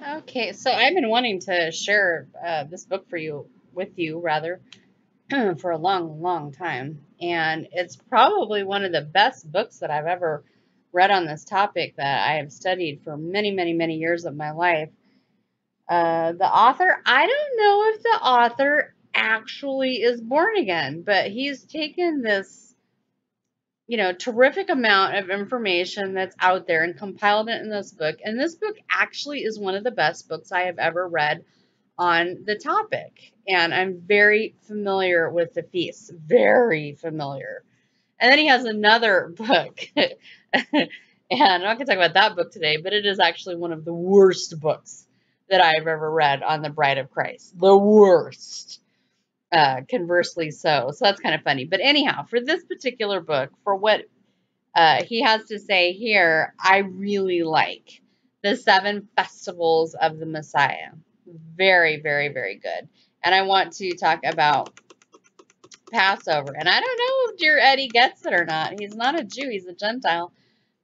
Okay, so I've been wanting to share uh, this book for you, with you rather, for a long, long time. And it's probably one of the best books that I've ever read on this topic that I have studied for many, many, many years of my life. Uh, the author, I don't know if the author actually is born again, but he's taken this you know, terrific amount of information that's out there and compiled it in this book. And this book actually is one of the best books I have ever read on the topic. And I'm very familiar with the feast, very familiar. And then he has another book. and I'm not going to talk about that book today, but it is actually one of the worst books that I've ever read on the Bride of Christ. The worst uh, conversely so. So that's kind of funny. But anyhow, for this particular book, for what uh, he has to say here, I really like the seven festivals of the Messiah. Very, very, very good. And I want to talk about Passover. And I don't know if dear Eddie gets it or not. He's not a Jew, he's a Gentile.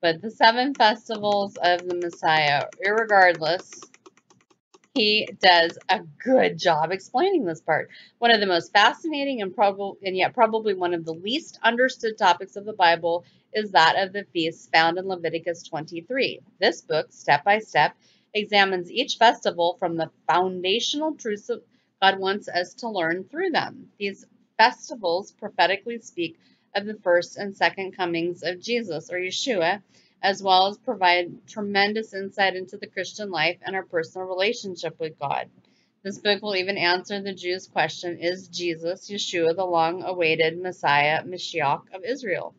But the seven festivals of the Messiah, irregardless, he does a good job explaining this part. One of the most fascinating and probably and yet probably one of the least understood topics of the Bible is that of the feasts found in Leviticus 23. This book, step by step, examines each festival from the foundational truths of God wants us to learn through them. These festivals prophetically speak of the first and second comings of Jesus or Yeshua as well as provide tremendous insight into the Christian life and our personal relationship with God. This book will even answer the Jews' question Is Jesus, Yeshua, the long awaited Messiah, Mashiach of Israel?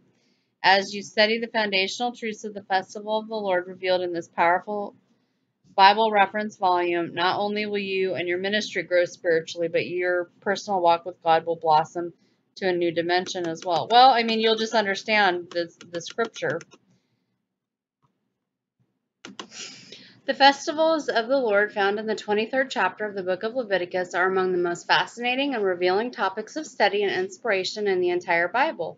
As you study the foundational truths of the festival of the Lord revealed in this powerful Bible reference volume, not only will you and your ministry grow spiritually, but your personal walk with God will blossom to a new dimension as well. Well, I mean, you'll just understand this, the scripture the festivals of the Lord found in the 23rd chapter of the book of Leviticus are among the most fascinating and revealing topics of study and inspiration in the entire Bible.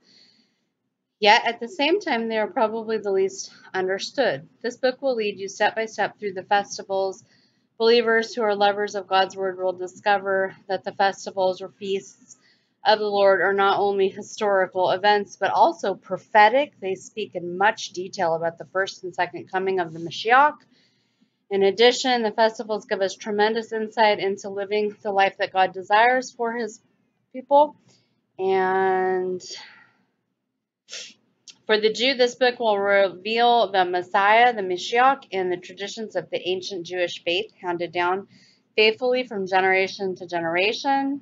Yet, at the same time, they are probably the least understood. This book will lead you step by step through the festivals. Believers who are lovers of God's Word will discover that the festivals or feasts of the Lord are not only historical events, but also prophetic. They speak in much detail about the first and second coming of the Mashiach in addition, the festivals give us tremendous insight into living the life that God desires for his people. And for the Jew, this book will reveal the Messiah, the Mashiach, and the traditions of the ancient Jewish faith handed down faithfully from generation to generation.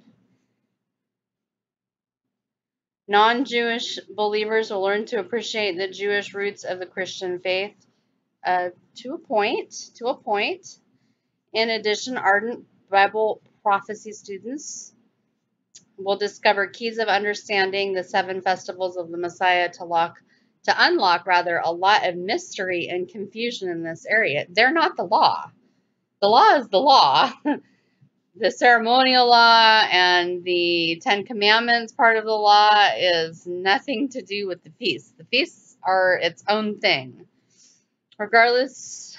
Non Jewish believers will learn to appreciate the Jewish roots of the Christian faith uh, to a point, to a point. In addition, ardent Bible prophecy students will discover keys of understanding the seven festivals of the Messiah to lock to unlock rather a lot of mystery and confusion in this area. They're not the law. The law is the law. the ceremonial law and the Ten Commandments part of the law is nothing to do with the feasts. The feasts are its own thing regardless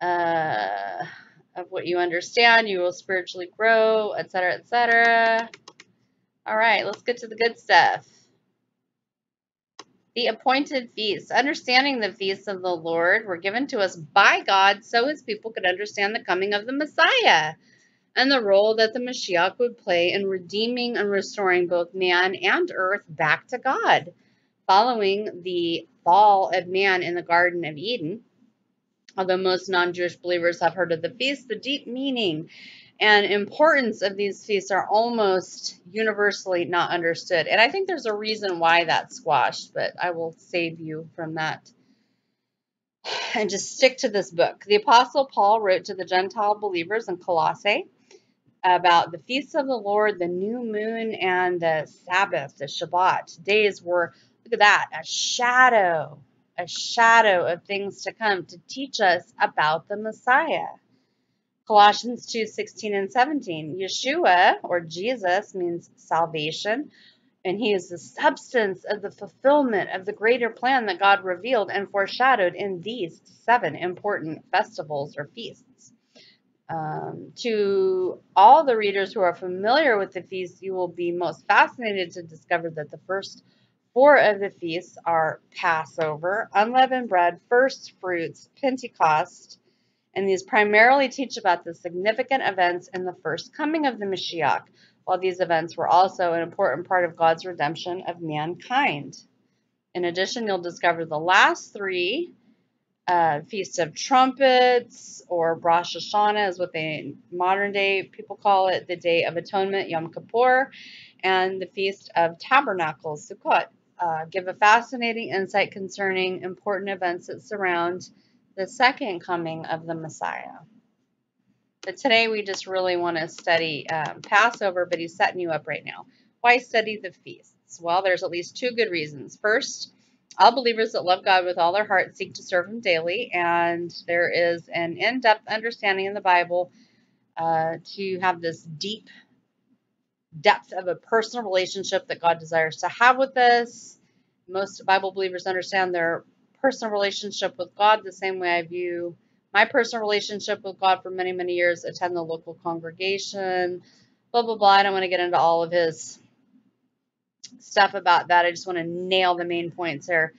uh, of what you understand, you will spiritually grow, etc., etc. All right, let's get to the good stuff. The appointed feasts. Understanding the feasts of the Lord were given to us by God so his people could understand the coming of the Messiah and the role that the Mashiach would play in redeeming and restoring both man and earth back to God. Following the fall of man in the Garden of Eden, although most non Jewish believers have heard of the feast, the deep meaning and importance of these feasts are almost universally not understood. And I think there's a reason why that's squashed, but I will save you from that and just stick to this book. The Apostle Paul wrote to the Gentile believers in Colossae about the feasts of the Lord, the new moon, and the Sabbath, the Shabbat. Days were Look at that, a shadow, a shadow of things to come to teach us about the Messiah. Colossians 2 16 and 17. Yeshua, or Jesus, means salvation, And he is the substance of the fulfillment of the greater plan that God revealed and foreshadowed in these seven important festivals or feasts. Um, to all the readers who are familiar with the feast, you will be most fascinated to discover that the first four of the feasts are Passover, unleavened bread, first fruits, Pentecost, and these primarily teach about the significant events in the first coming of the Mashiach, while these events were also an important part of God's redemption of mankind. In addition, you'll discover the last three uh, Feast of Trumpets, or Rosh Hashanah is what they modern day people call it, the Day of Atonement, Yom Kippur, and the Feast of Tabernacles, Sukkot. Uh, give a fascinating insight concerning important events that surround the second coming of the Messiah. But today we just really want to study um, Passover, but he's setting you up right now. Why study the feasts? Well, there's at least two good reasons. First, all believers that love God with all their heart seek to serve Him daily, and there is an in depth understanding in the Bible uh, to have this deep depth of a personal relationship that God desires to have with us. Most Bible believers understand their personal relationship with God the same way I view my personal relationship with God for many, many years, attend the local congregation, blah, blah, blah. I don't want to get into all of his stuff about that. I just want to nail the main points here.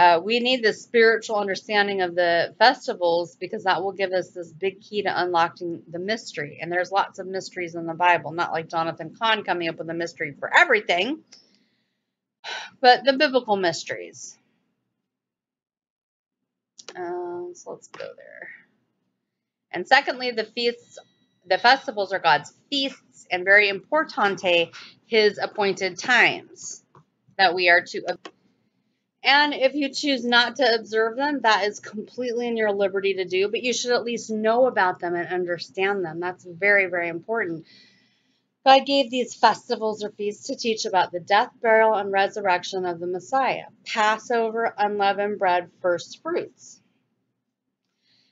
Uh, we need the spiritual understanding of the festivals because that will give us this big key to unlocking the mystery. And there's lots of mysteries in the Bible, not like Jonathan Cahn coming up with a mystery for everything, but the biblical mysteries. Um, so let's go there. And secondly, the feasts, the festivals are God's feasts, and very importante, His appointed times that we are to. And if you choose not to observe them, that is completely in your liberty to do, but you should at least know about them and understand them. That's very, very important. God gave these festivals or feasts to teach about the death, burial, and resurrection of the Messiah. Passover, unleavened bread, first fruits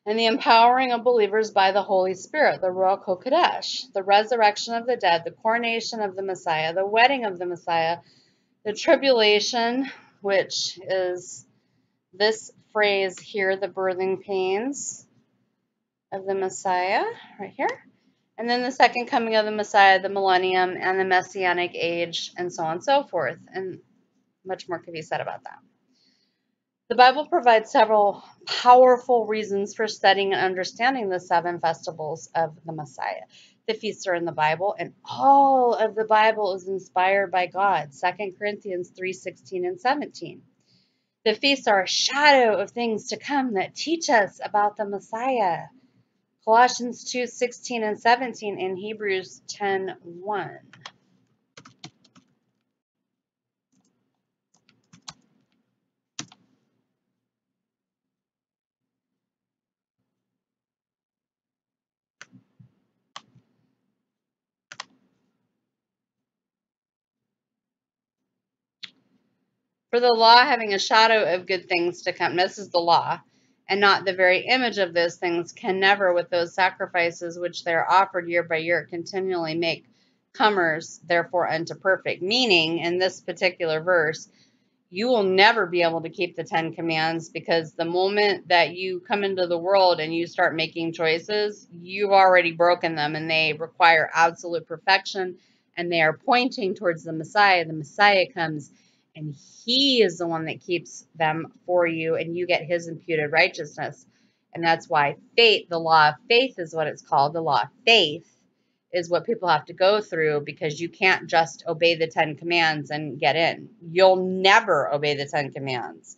and the empowering of believers by the Holy Spirit, the Ruach HaKodesh, the resurrection of the dead, the coronation of the Messiah, the wedding of the Messiah, the tribulation, which is this phrase here, the birthing pains of the Messiah, right here. And then the second coming of the Messiah, the millennium, and the messianic age, and so on and so forth. And much more could be said about that. The Bible provides several powerful reasons for studying and understanding the seven festivals of the Messiah. The feasts are in the Bible, and all of the Bible is inspired by God. 2 Corinthians 3 16 and 17. The feasts are a shadow of things to come that teach us about the Messiah. Colossians 2 16 and 17 and Hebrews 10 1. For the law having a shadow of good things to come, this is the law, and not the very image of those things, can never, with those sacrifices which they are offered year by year, continually make comers therefore unto perfect. Meaning, in this particular verse, you will never be able to keep the Ten Commands because the moment that you come into the world and you start making choices, you've already broken them and they require absolute perfection and they are pointing towards the Messiah. The Messiah comes and he is the one that keeps them for you and you get his imputed righteousness. And that's why faith the law of faith is what it's called. The law of faith is what people have to go through because you can't just obey the 10 commands and get in. You'll never obey the 10 commands.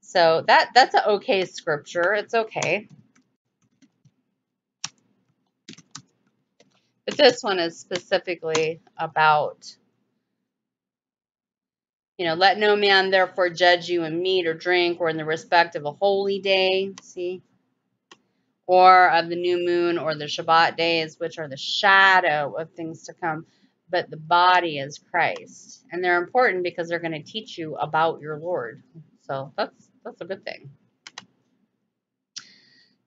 So that that's an okay scripture. It's okay. But this one is specifically about you know, let no man therefore judge you in meat or drink or in the respect of a holy day, see, or of the new moon or the Shabbat days, which are the shadow of things to come, but the body is Christ. And they're important because they're going to teach you about your Lord. So that's that's a good thing.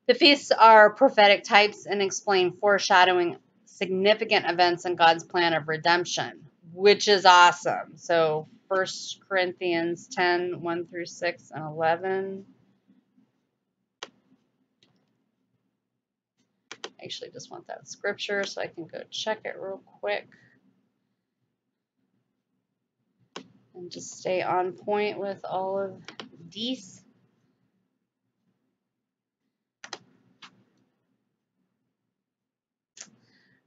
The feasts are prophetic types and explain foreshadowing significant events in God's plan of redemption which is awesome. So First Corinthians 10, 1 through 6 and 11. I Actually, just want that scripture so I can go check it real quick. And just stay on point with all of these.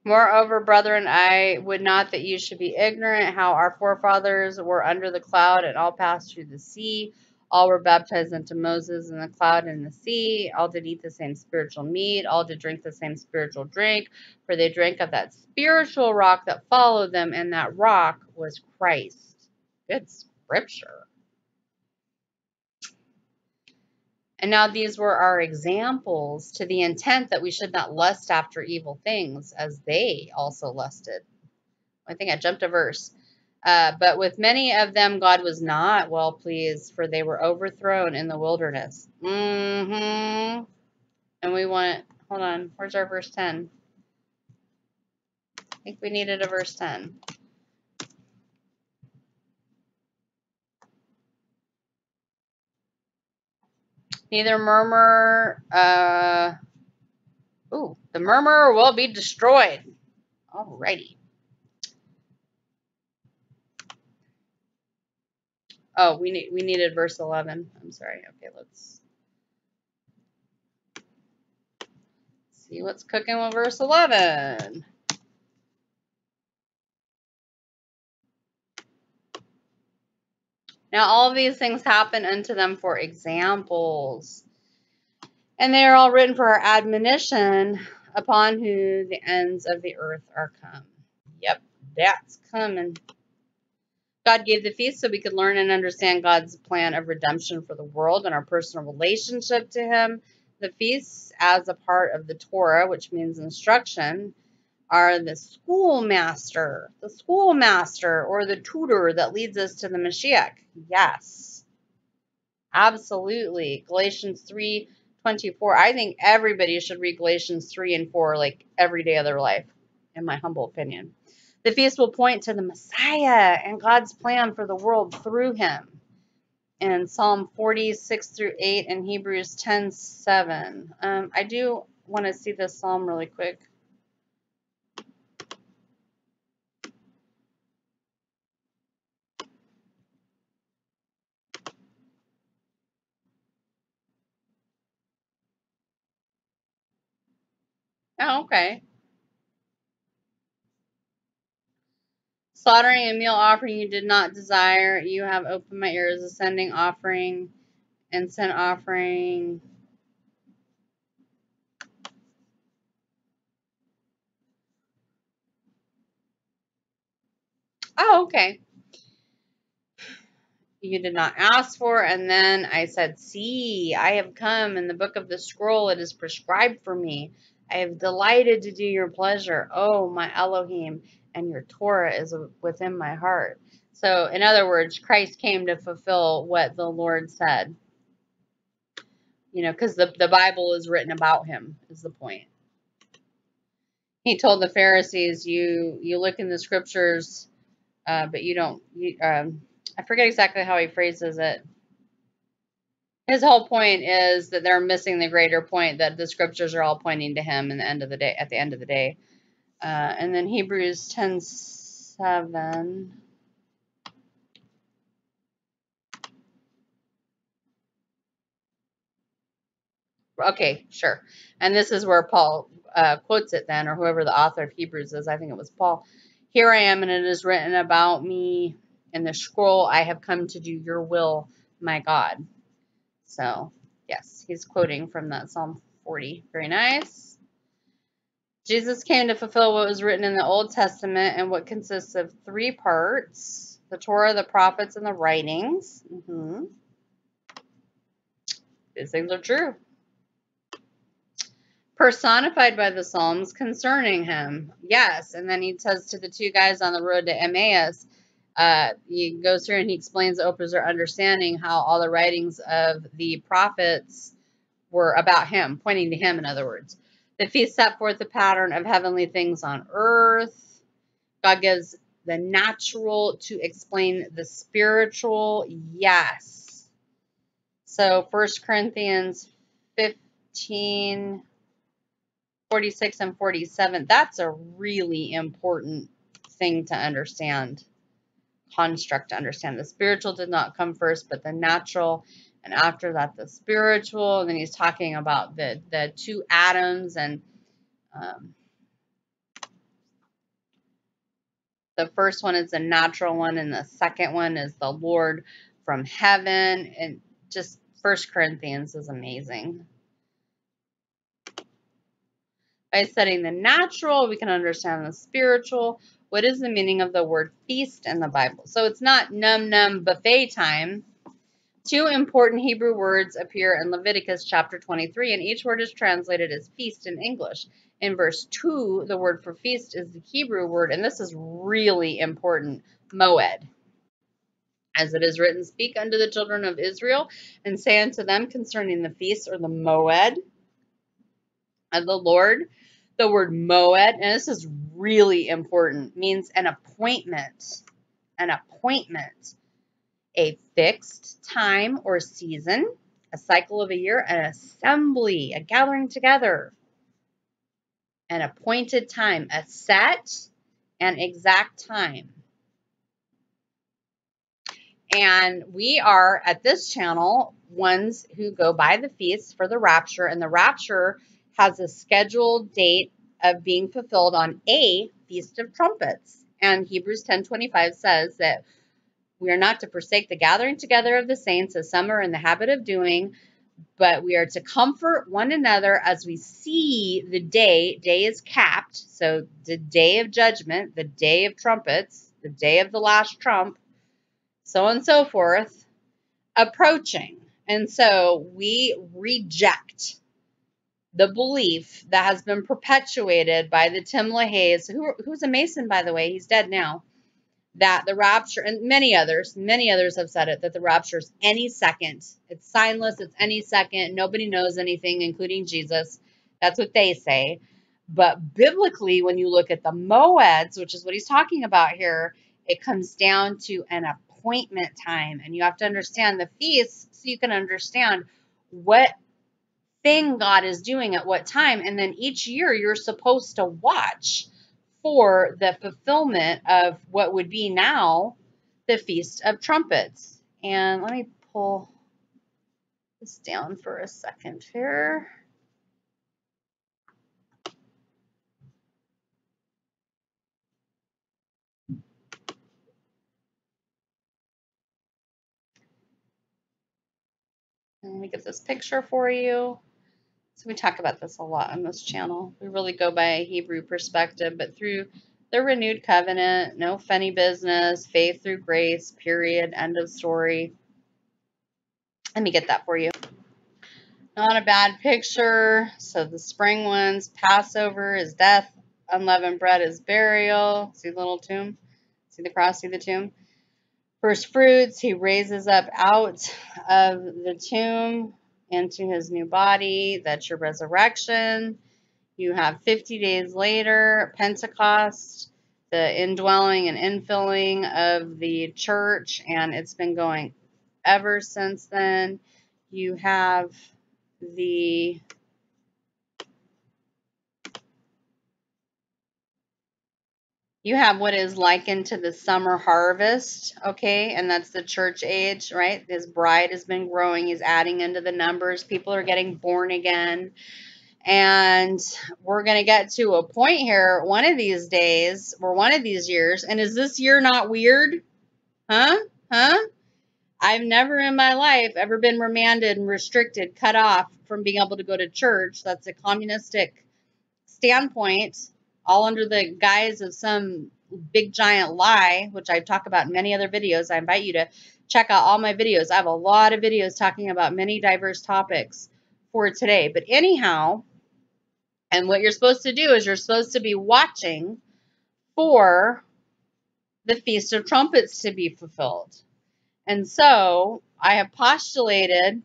Moreover, brethren, I would not that you should be ignorant how our forefathers were under the cloud and all passed through the sea. All were baptized into Moses in the cloud and the sea. All did eat the same spiritual meat. All did drink the same spiritual drink. For they drank of that spiritual rock that followed them, and that rock was Christ. Good scripture. And now these were our examples to the intent that we should not lust after evil things as they also lusted. I think I jumped a verse. Uh, but with many of them God was not well pleased, for they were overthrown in the wilderness. Mm-hmm. And we want, hold on, where's our verse 10? I think we needed a verse 10. Neither murmur, uh, ooh, the murmur will be destroyed. Alrighty. Oh, we need we needed verse 11. I'm sorry. Okay, let's see what's cooking with verse 11. Now all these things happen unto them for examples. And they are all written for our admonition upon who the ends of the earth are come. Yep, that's coming. God gave the feast so we could learn and understand God's plan of redemption for the world and our personal relationship to Him. The feasts, as a part of the Torah, which means instruction, are the schoolmaster, the schoolmaster or the tutor that leads us to the Mashiach. Yes. Absolutely. Galatians 3 24. I think everybody should read Galatians 3 and 4 like every day of their life, in my humble opinion. The feast will point to the Messiah and God's plan for the world through him. And Psalm 46 through 8 and Hebrews 10 7. Um, I do want to see this psalm really quick. Oh, okay. Slaughtering a meal offering you did not desire. You have opened my ears. Ascending offering, incense offering. Oh, okay. You did not ask for. And then I said, See, I have come in the book of the scroll. It is prescribed for me. I have delighted to do your pleasure, oh my Elohim, and your Torah is within my heart. So, in other words, Christ came to fulfill what the Lord said. You know, because the, the Bible is written about him, is the point. He told the Pharisees, you you look in the scriptures, uh, but you don't, you, um, I forget exactly how he phrases it his whole point is that they're missing the greater point that the scriptures are all pointing to him in the end of the day at the end of the day. Uh, and then hebrews 10 7 okay sure. And this is where paul uh, quotes it then or whoever the author of hebrews is i think it was paul. Here i am and it is written about me in the scroll. I have come to do your will my god so, yes, he's quoting from that Psalm 40. Very nice. Jesus came to fulfill what was written in the Old Testament and what consists of three parts the Torah, the prophets, and the writings. Mm -hmm. These things are true. Personified by the Psalms concerning him. Yes. And then he says to the two guys on the road to Emmaus, uh, he goes through and he explains their understanding how all the writings of the prophets were about him, pointing to him, in other words. The feast set forth the pattern of heavenly things on earth. God gives the natural to explain the spiritual? Yes. So 1 Corinthians 15, 46 and 47, that's a really important thing to understand, construct to understand. The spiritual did not come first, but the natural, and after that the spiritual. And then he's talking about the, the two Adams and um, The first one is the natural one, and the second one is the Lord from heaven. And just First Corinthians is amazing. By studying the natural, we can understand the spiritual. What is the meaning of the word feast in the Bible? So it's not num num buffet time. Two important Hebrew words appear in Leviticus chapter 23, and each word is translated as feast in English. In verse 2, the word for feast is the Hebrew word, and this is really important, moed. As it is written, Speak unto the children of Israel, and say unto them concerning the feast or the moed of the Lord. The word moed, and this is really important, means an appointment. An appointment. A fixed time or season, a cycle of a year, an assembly, a gathering together an appointed time, a set and exact time. And we are at this channel ones who go by the feast for the rapture, and the rapture has a scheduled date of being fulfilled on a feast of trumpets. And Hebrews 10:25 says that we are not to forsake the gathering together of the saints as some are in the habit of doing, but we are to comfort one another as we see the day. Day is capped. So the day of judgment, the day of trumpets, the day of the last trump, so on and so forth, approaching. And so we reject the belief that has been perpetuated by the Tim LaHaye's, who, who's a Mason, by the way. He's dead now that the rapture, and many others, many others have said it, that the rapture is any second. It's signless, it's any second. Nobody knows anything, including Jesus. That's what they say. But biblically, when you look at the moeds, which is what he's talking about here, it comes down to an appointment time. And you have to understand the feast so you can understand what thing God is doing at what time. And then each year you're supposed to watch for the fulfillment of what would be now the Feast of Trumpets. And let me pull this down for a second here. Let me get this picture for you. We talk about this a lot on this channel. We really go by a Hebrew perspective, but through the renewed covenant, no funny business, faith through grace, period, end of story. Let me get that for you. Not a bad picture. So the spring ones, Passover is death, unleavened bread is burial. See the little tomb? See the cross, see the tomb? First fruits, he raises up out of the tomb into his new body. That's your resurrection. You have 50 days later, Pentecost, the indwelling and infilling of the church, and it's been going ever since then. You have the you have what is likened to the summer harvest, okay? And that's the church age, right? His bride has been growing. He's adding into the numbers. People are getting born again. And we're going to get to a point here one of these days or one of these years. And is this year not weird? Huh? Huh? I've never in my life ever been remanded and restricted, cut off from being able to go to church. That's a communistic standpoint all under the guise of some big giant lie, which I talk about in many other videos. I invite you to check out all my videos. I have a lot of videos talking about many diverse topics for today. But anyhow, and what you're supposed to do is you're supposed to be watching for the Feast of Trumpets to be fulfilled. And so I have postulated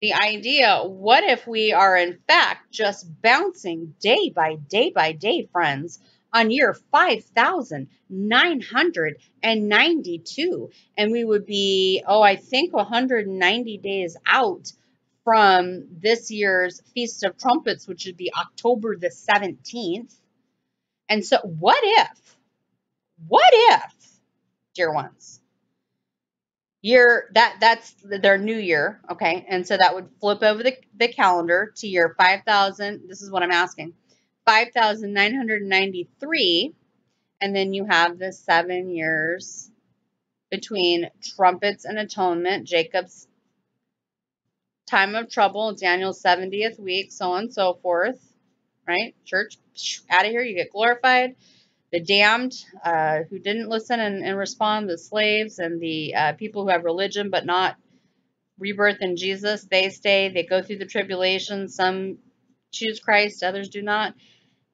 the idea what if we are in fact just bouncing day by day by day, friends, on year 5,992. And we would be, oh, I think 190 days out from this year's Feast of Trumpets, which would be October the 17th. And so, what if, what if, dear ones, year that that's their new year, okay? And so that would flip over the, the calendar to year 5000. This is what I'm asking 5,993. And then you have the seven years between trumpets and atonement, Jacob's time of trouble, Daniel's 70th week, so on and so forth, right? Church, out of here, you get glorified. The damned uh, who didn't listen and, and, respond, the slaves and the uh, people who have religion but not rebirth in Jesus, they stay. They go through the tribulation. Some choose Christ, others do not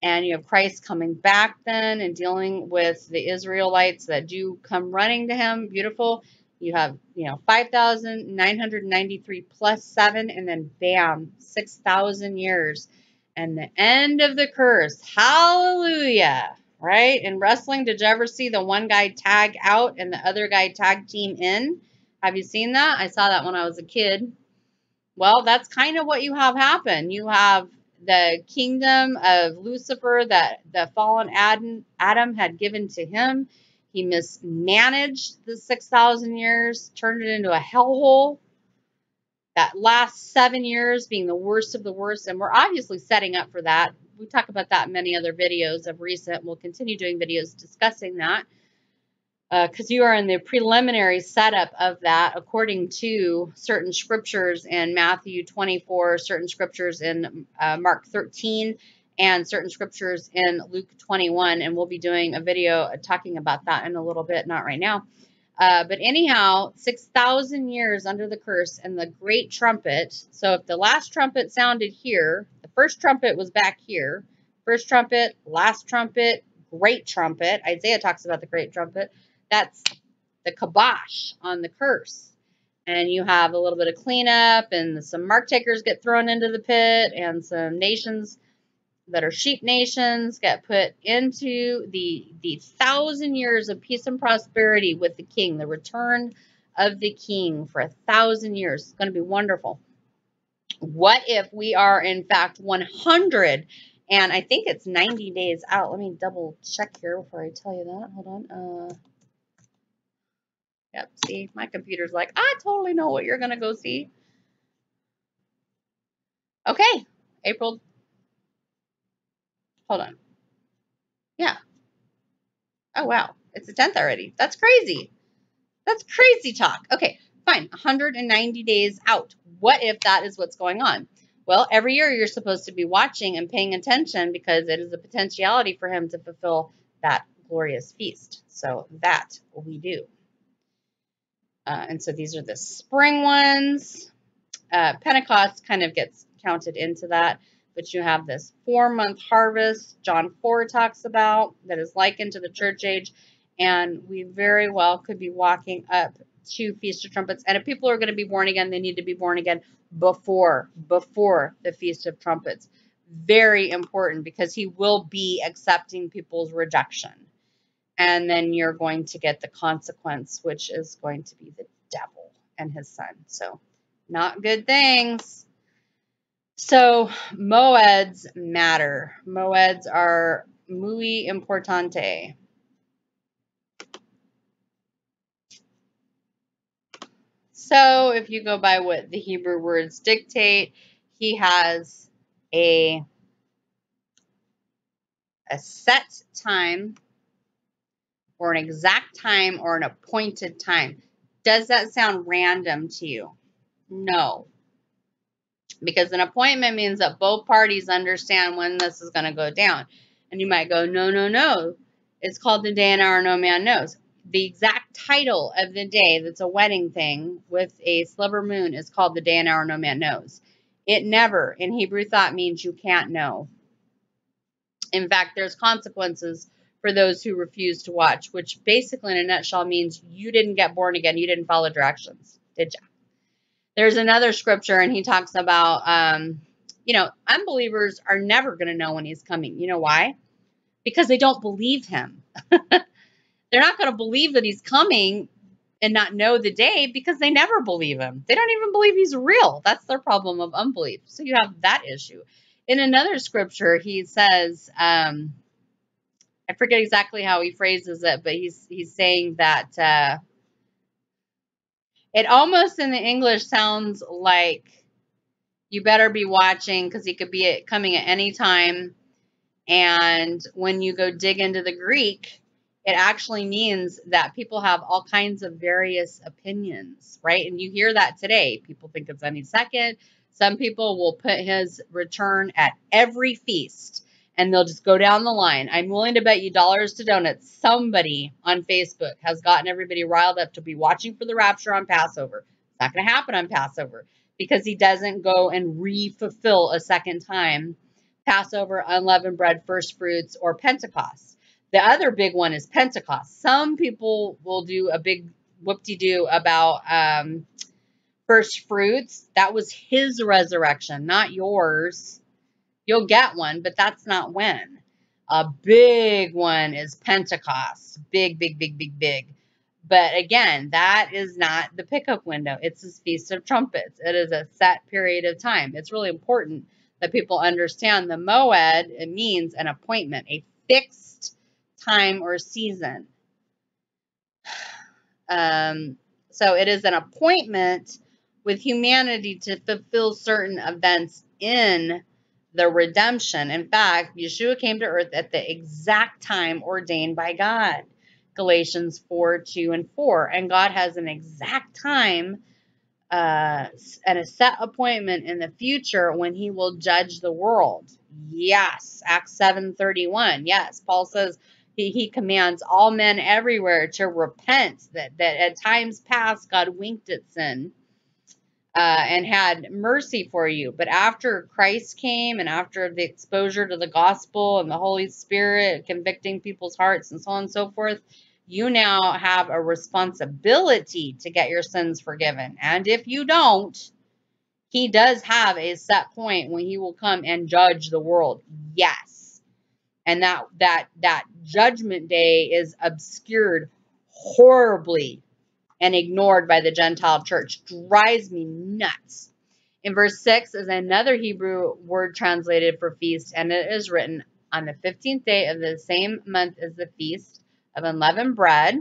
and you have Christ coming back then and dealing with the Israelites that do come running to him. Beautiful. You have, you know, 5,993 plus 7, and then bam, 6,000 years. And the end of the curse. Hallelujah. Right? In wrestling, did you ever see the one guy tag out and the other guy tag team in? Have you seen that? I saw that when I was a kid. Well, that's kind of what you have happen. You have the kingdom of Lucifer that the fallen Adam, Adam had given to him. He mismanaged the 6,000 years, turned it into a hellhole. That last seven years being the worst of the worst, and we're obviously setting up for that. We talk about that in many other videos of recent. We'll continue doing videos discussing that because uh, you are in the preliminary setup of that according to certain scriptures in Matthew 24, certain scriptures in uh, Mark 13, and certain scriptures in Luke 21. And we'll be doing a video talking about that in a little bit, not right now. Uh, but anyhow, 6,000 years under the curse and the great trumpet. So if the last trumpet sounded here, the first trumpet was back here. First trumpet, last trumpet, great trumpet. Isaiah talks about the great trumpet. That's the kibosh on the curse. And you have a little bit of cleanup, and some mark takers get thrown into the pit, and some nations that are sheep nations get put into the the thousand years of peace and prosperity with the king, the return of the king for a thousand years. It's going to be wonderful. What if we are in fact 100 and I think it's 90 days out. Let me double check here before I tell you that. Hold on. Uh Yep, see, my computer's like, I totally know what you're going to go see. Okay, April. Hold on. Yeah. Oh, wow. It's the 10th already. That's crazy. That's crazy talk. Okay, fine. 190 days out. What if that is what's going on? Well, every year you're supposed to be watching and paying attention because it is a potentiality for him to fulfill that glorious feast. So that we do. Uh, and so these are the spring ones. Uh, Pentecost kind of gets counted into that. But you have this four month harvest, John 4 talks about, that is likened to the church age. And we very well could be walking up to Feast of Trumpets. And if people are going to be born again, they need to be born again before, before the Feast of Trumpets. Very important because he will be accepting people's rejection and then you're going to get the consequence, which is going to be the devil and his son. So, not good things. So, moeds matter. Moeds are muy importante. So, if you go by what the Hebrew words dictate, he has a a set time or an exact time or an appointed time. Does that sound random to you? No. Because an appointment means that both parties understand when this is going to go down. And you might go, no, no, no. It's called the day and hour no man knows. The exact title of the day that's a wedding thing with a sliver moon is called the day and hour no man knows. It never, in Hebrew thought, means you can't know. In fact, there's consequences for those who refuse to watch, which basically in a nutshell means you didn't get born again. You didn't follow directions, did you? There's another scripture, and he talks about, um, you know, unbelievers are never going to know when he's coming. You know why? because they don't believe him. They're not going to believe that he's coming and not know the day because they never believe him. They don't even believe he's real. That's their problem of unbelief. So you have that issue. In another scripture, he says, um, I forget exactly how he phrases it, but he's he's saying that uh, it almost in the English sounds like you better be watching because he could be coming at any time. And when you go dig into the Greek, it actually means that people have all kinds of various opinions, right? And you hear that today. People think it's any second. Some people will put his return at every feast and they'll just go down the line. I'm willing to bet you dollars to donuts somebody on Facebook has gotten everybody riled up to be watching for the rapture on Passover. It's not going to happen on Passover because he doesn't go and re-fulfill a second time Passover, unleavened bread, first fruits, or Pentecost. The other big one is Pentecost. Some people will do a big whoop-de-doo about um, first fruits. That was his resurrection, not yours. You'll get one, but that's not when. A big one is Pentecost. Big, big, big, big, big. But again, that is not the pickup window. It's this Feast of Trumpets. It is a set period of time. It's really important that people understand the moed it means an appointment, a fixed time or season. Um, so it is an appointment with humanity to fulfill certain events in the redemption. In fact, Yeshua came to earth at the exact time ordained by God. Galatians 4, 2, and 4. And God has an exact time uh, and a set appointment in the future when he will judge the world. Yes, Acts 7.31. Yes, Paul says he, he commands all men everywhere to repent, that, that at times past God winked at sin uh, and had mercy for you. But after Christ came and after the exposure to the gospel and the Holy Spirit convicting people's hearts and so on and so forth, you now have a responsibility to get your sins forgiven. And if you don't, he does have a set point when he will come and judge the world. Yes. And that that that judgment day is obscured horribly and ignored by the Gentile church. Drives me nuts. In verse 6 is another Hebrew word translated for feast, and it is written, On the 15th day of the same month is the feast of unleavened bread.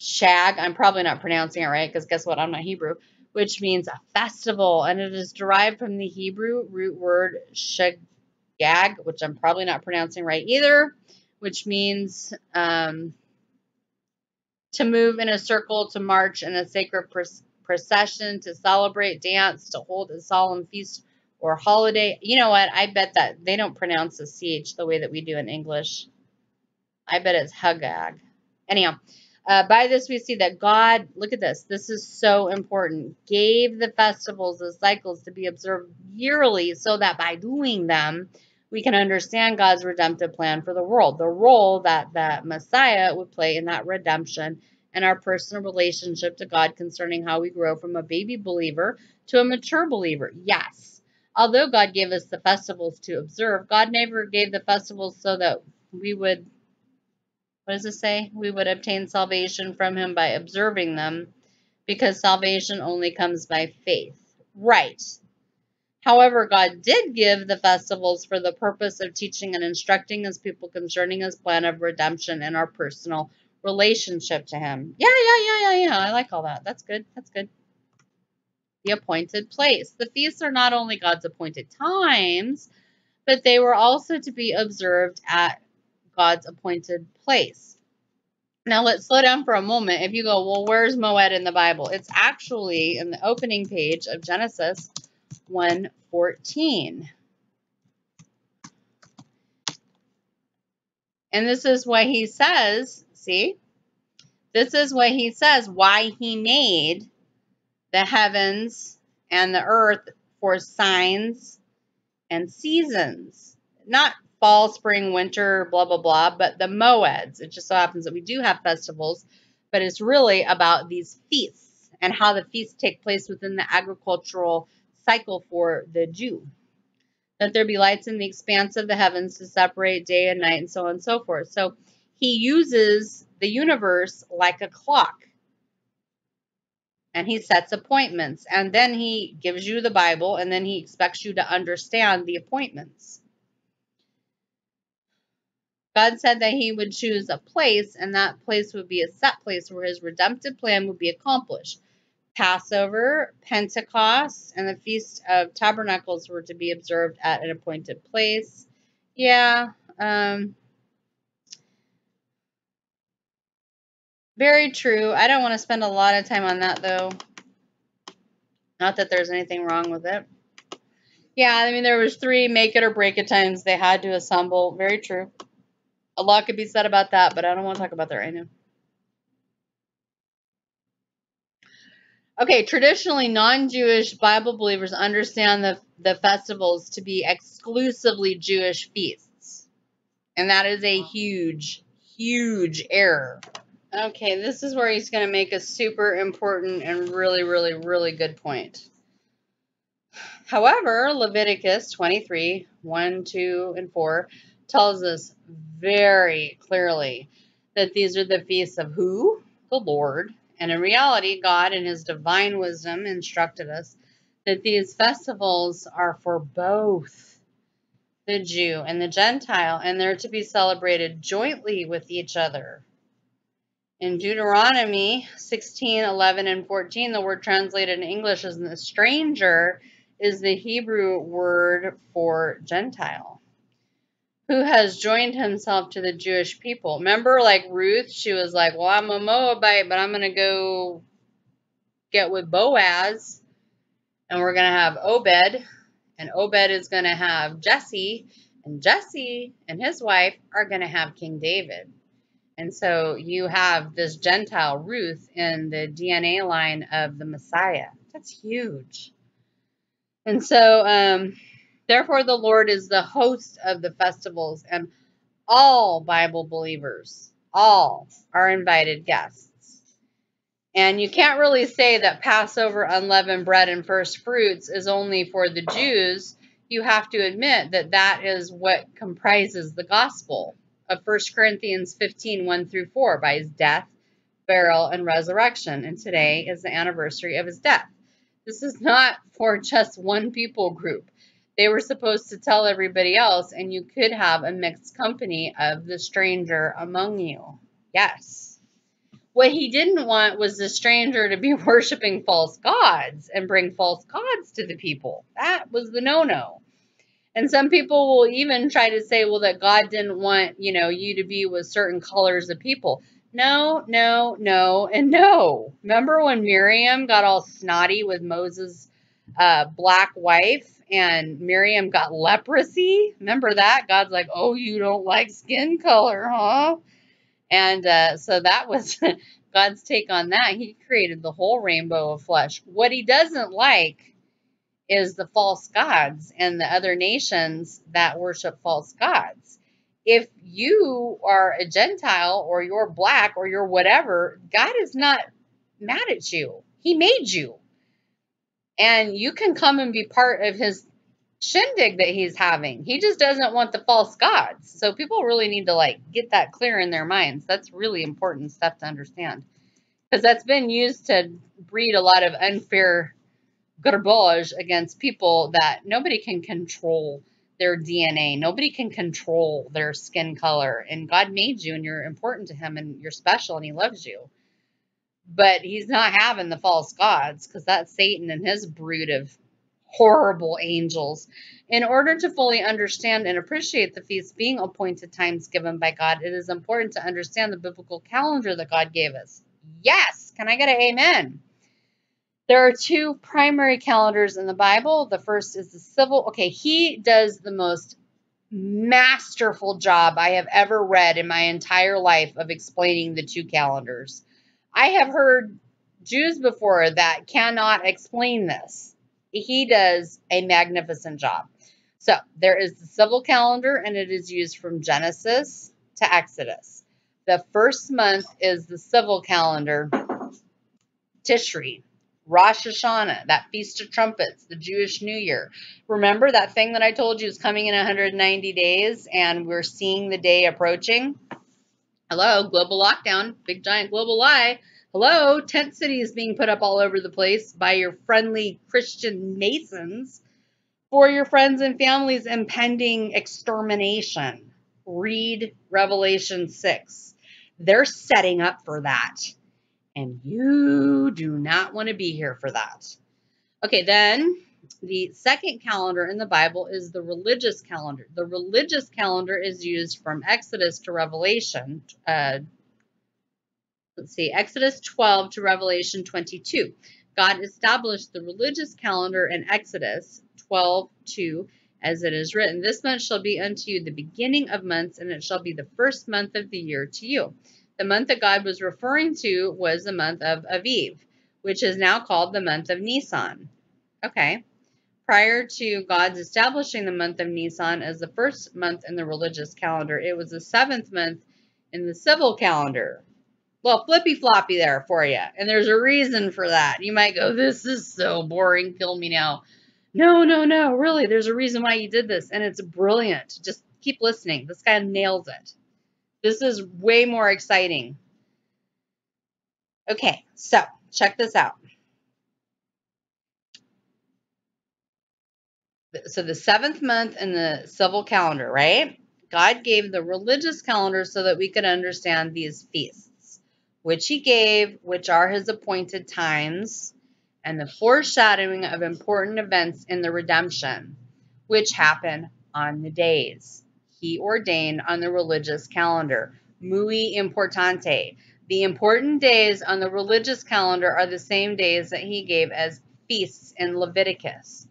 Chag, I'm probably not pronouncing it right because guess what? I'm not Hebrew, which means a festival, and it is derived from the Hebrew root word chagag, which I'm probably not pronouncing right either, which means um, to move in a circle, to march in a sacred procession, to celebrate, dance, to hold a solemn feast or holiday. You know what? I bet that they don't pronounce the CH the way that we do in English. I bet it's Hagag. Anyhow, uh, by this we see that God, look at this, this is so important, gave the festivals, the cycles to be observed yearly so that by doing them, we can understand God's redemptive plan for the world, the role that the Messiah would play in that redemption and our personal relationship to God concerning how we grow from a baby believer to a mature believer. Yes. Although God gave us the festivals to observe, God never gave the festivals so that we would, what does it say? We would obtain salvation from Him by observing them because salvation only comes by faith. Right. However, God did give the festivals for the purpose of teaching and instructing his people concerning his plan of redemption and our personal relationship to him. Yeah, yeah, yeah, yeah, yeah. I like all that. That's good. That's good. The appointed place. The feasts are not only God's appointed times, but they were also to be observed at God's appointed place. Now let's slow down for a moment. If you go, well, where's Moed in the Bible? It's actually in the opening page of Genesis 114. And this is what he says, see? This is what he says, why he made the heavens and the earth for signs and seasons. Not fall, spring, winter, blah, blah, blah, but the moeds. It just so happens that we do have festivals, but it's really about these feasts and how the feasts take place within the agricultural cycle for the Jew. That there be lights in the expanse of the heavens to separate day and night and so on and so forth. So he uses the universe like a clock. And he sets appointments. And then he gives you the Bible and then he expects you to understand the appointments. God said that he would choose a place, and that place would be a set place where his redemptive plan would be accomplished. Passover, Pentecost, and the Feast of Tabernacles were to be observed at an appointed place. Yeah, um, very true. I don't want to spend a lot of time on that, though. Not that there's anything wrong with it. Yeah, I mean, there was three make it or break it times they had to assemble. Very true. A lot could be said about that, but I don't want to talk about that right now. Okay, traditionally, non-Jewish Bible believers understand the, the festivals to be exclusively Jewish feasts. And that is a huge, huge error. Okay, this is where he's going to make a super important and really, really, really good point. However, Leviticus 23, 1, 2, and 4 tells us very clearly that these are the feasts of who? The Lord. And in reality, God in his divine wisdom instructed us that these festivals are for both the Jew and the Gentile, and they're to be celebrated jointly with each other. In Deuteronomy 16, 11, and 14, the word translated in English as the stranger is the Hebrew word for Gentile who has joined himself to the Jewish people. Remember, like Ruth, she was like, Well, I'm a Moabite, but I'm going to go get with Boaz, and we're going to have Obed, and Obed is going to have Jesse, and Jesse and his wife are going to have King David. And so you have this Gentile Ruth in the DNA line of the Messiah. That's huge. And so, um, Therefore, the Lord is the host of the festivals, and all Bible believers, all are invited guests. And you can't really say that Passover, unleavened bread, and first fruits is only for the Jews. You have to admit that that is what comprises the gospel of 1 Corinthians 15 1 through 4 by his death, burial, and resurrection. And today is the anniversary of his death. This is not for just one people group. They were supposed to tell everybody else, and you could have a mixed company of the stranger among you. Yes. What he didn't want was the stranger to be worshiping false gods and bring false gods to the people. That was the no-no. And some people will even try to say, well, that God didn't want, you know, you to be with certain colors of people. No, no, no, and no. Remember when Miriam got all snotty with Moses' uh, black wife and Miriam got leprosy. Remember that? God's like, oh, you don't like skin color, huh? And uh, so that was God's take on that. He created the whole rainbow of flesh. What he doesn't like is the false gods and the other nations that worship false gods. If you are a Gentile or you're black or you're whatever, God is not mad at you. He made you and you can come and be part of his shindig that he's having. He just doesn't want the false gods. So people really need to like get that clear in their minds. That's really important stuff to understand. Because that's been used to breed a lot of unfair garbage against people that nobody can control their DNA. Nobody can control their skin color. And God made you and you're important to him and you're special and he loves you. But he's not having the false gods because that's Satan and his brood of horrible angels. In order to fully understand and appreciate the feasts being appointed times given by God, it is important to understand the biblical calendar that God gave us. Yes! Can I get an amen? There are two primary calendars in the Bible. The first is the civil. Okay, he does the most masterful job I have ever read in my entire life of explaining the two calendars. I have heard Jews before that cannot explain this. He does a magnificent job. So there is the civil calendar, and it is used from Genesis to Exodus. The first month is the civil calendar, Tishri, Rosh Hashanah, that Feast of Trumpets, the Jewish New Year. Remember that thing that I told you is coming in 190 days and we're seeing the day approaching? Hello, global lockdown, big giant global lie. Hello, tent cities being put up all over the place by your friendly Christian Masons for your friends and family's impending extermination. Read Revelation 6. They're setting up for that. And you do not want to be here for that. Okay, then the second calendar in the Bible is the religious calendar. The religious calendar is used from Exodus to Revelation. Uh, let's see, Exodus 12 to Revelation 22. God established the religious calendar in Exodus 12 2 as it is written, This month shall be unto you the beginning of months, and it shall be the first month of the year to you. The month that God was referring to was the month of Aviv, which is now called the month of Nisan. Okay. Prior to God's establishing the month of Nisan as the first month in the religious calendar, it was the seventh month in the civil calendar. Well, flippy floppy there for you. And there's a reason for that. You might go, This is so boring. Kill me now. No, no, no. Really, there's a reason why you did this. And it's brilliant. Just keep listening. This guy nails it. This is way more exciting. Okay, so check this out. So the seventh month in the civil calendar, right? God gave the religious calendar so that we could understand these feasts, which he gave, which are his appointed times, and the foreshadowing of important events in the redemption, which happen on the days he ordained on the religious calendar. Muy importante. The important days on the religious calendar are the same days that he gave as feasts in Leviticus.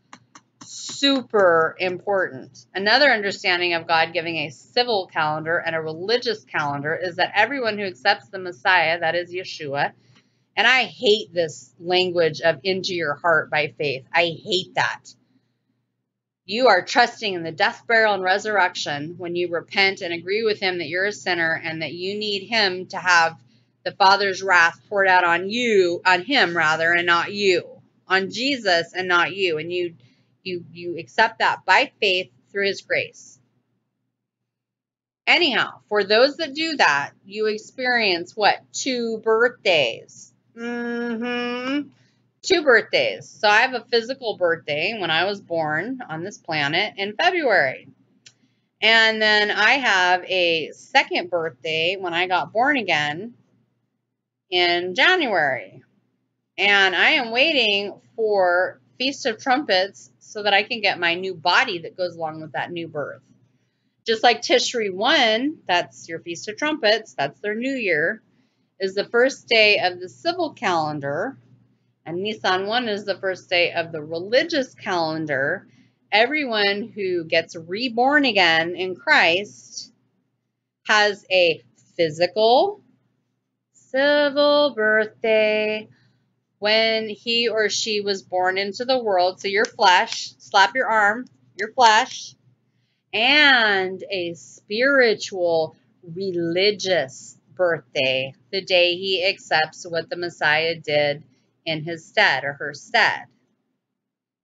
Super important. Another understanding of God giving a civil calendar and a religious calendar is that everyone who accepts the Messiah, that is Yeshua, and I hate this language of into your heart by faith. I hate that. You are trusting in the death, burial, and resurrection when you repent and agree with Him that you're a sinner and that you need Him to have the Father's wrath poured out on you, on Him rather, and not you, on Jesus and not you. And you, you, you accept that by faith through His grace. Anyhow, for those that do that, you experience what? Two birthdays. Mm-hmm two birthdays. So I have a physical birthday when I was born on this planet in February. And then I have a second birthday when I got born again in January. And I am waiting for Feast of Trumpets so that I can get my new body that goes along with that new birth. Just like Tishri 1, that's your Feast of Trumpets, that's their new year, is the first day of the civil calendar and Nisan 1 is the first day of the religious calendar. Everyone who gets reborn again in Christ has a physical, civil birthday when he or she was born into the world. So your flesh, slap your arm, your flesh, and a spiritual, religious birthday, the day he accepts what the Messiah did in his stead or her stead.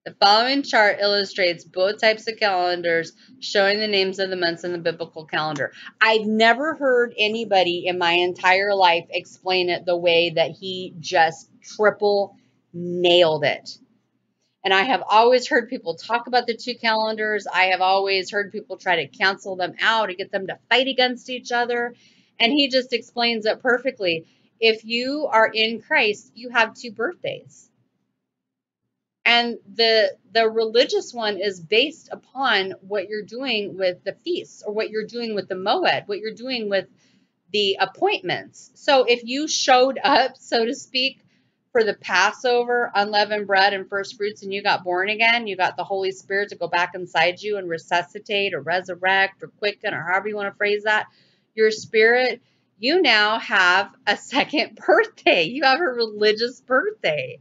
The following chart illustrates both types of calendars showing the names of the months in the biblical calendar. I've never heard anybody in my entire life explain it the way that he just triple nailed it. And I have always heard people talk about the two calendars. I have always heard people try to cancel them out and get them to fight against each other. And he just explains it perfectly if you are in Christ, you have two birthdays. And the the religious one is based upon what you're doing with the feasts or what you're doing with the moed, what you're doing with the appointments. So if you showed up, so to speak, for the Passover, unleavened bread and first fruits, and you got born again, you got the Holy Spirit to go back inside you and resuscitate or resurrect or quicken or however you want to phrase that, your spirit, you now have a second birthday. You have a religious birthday.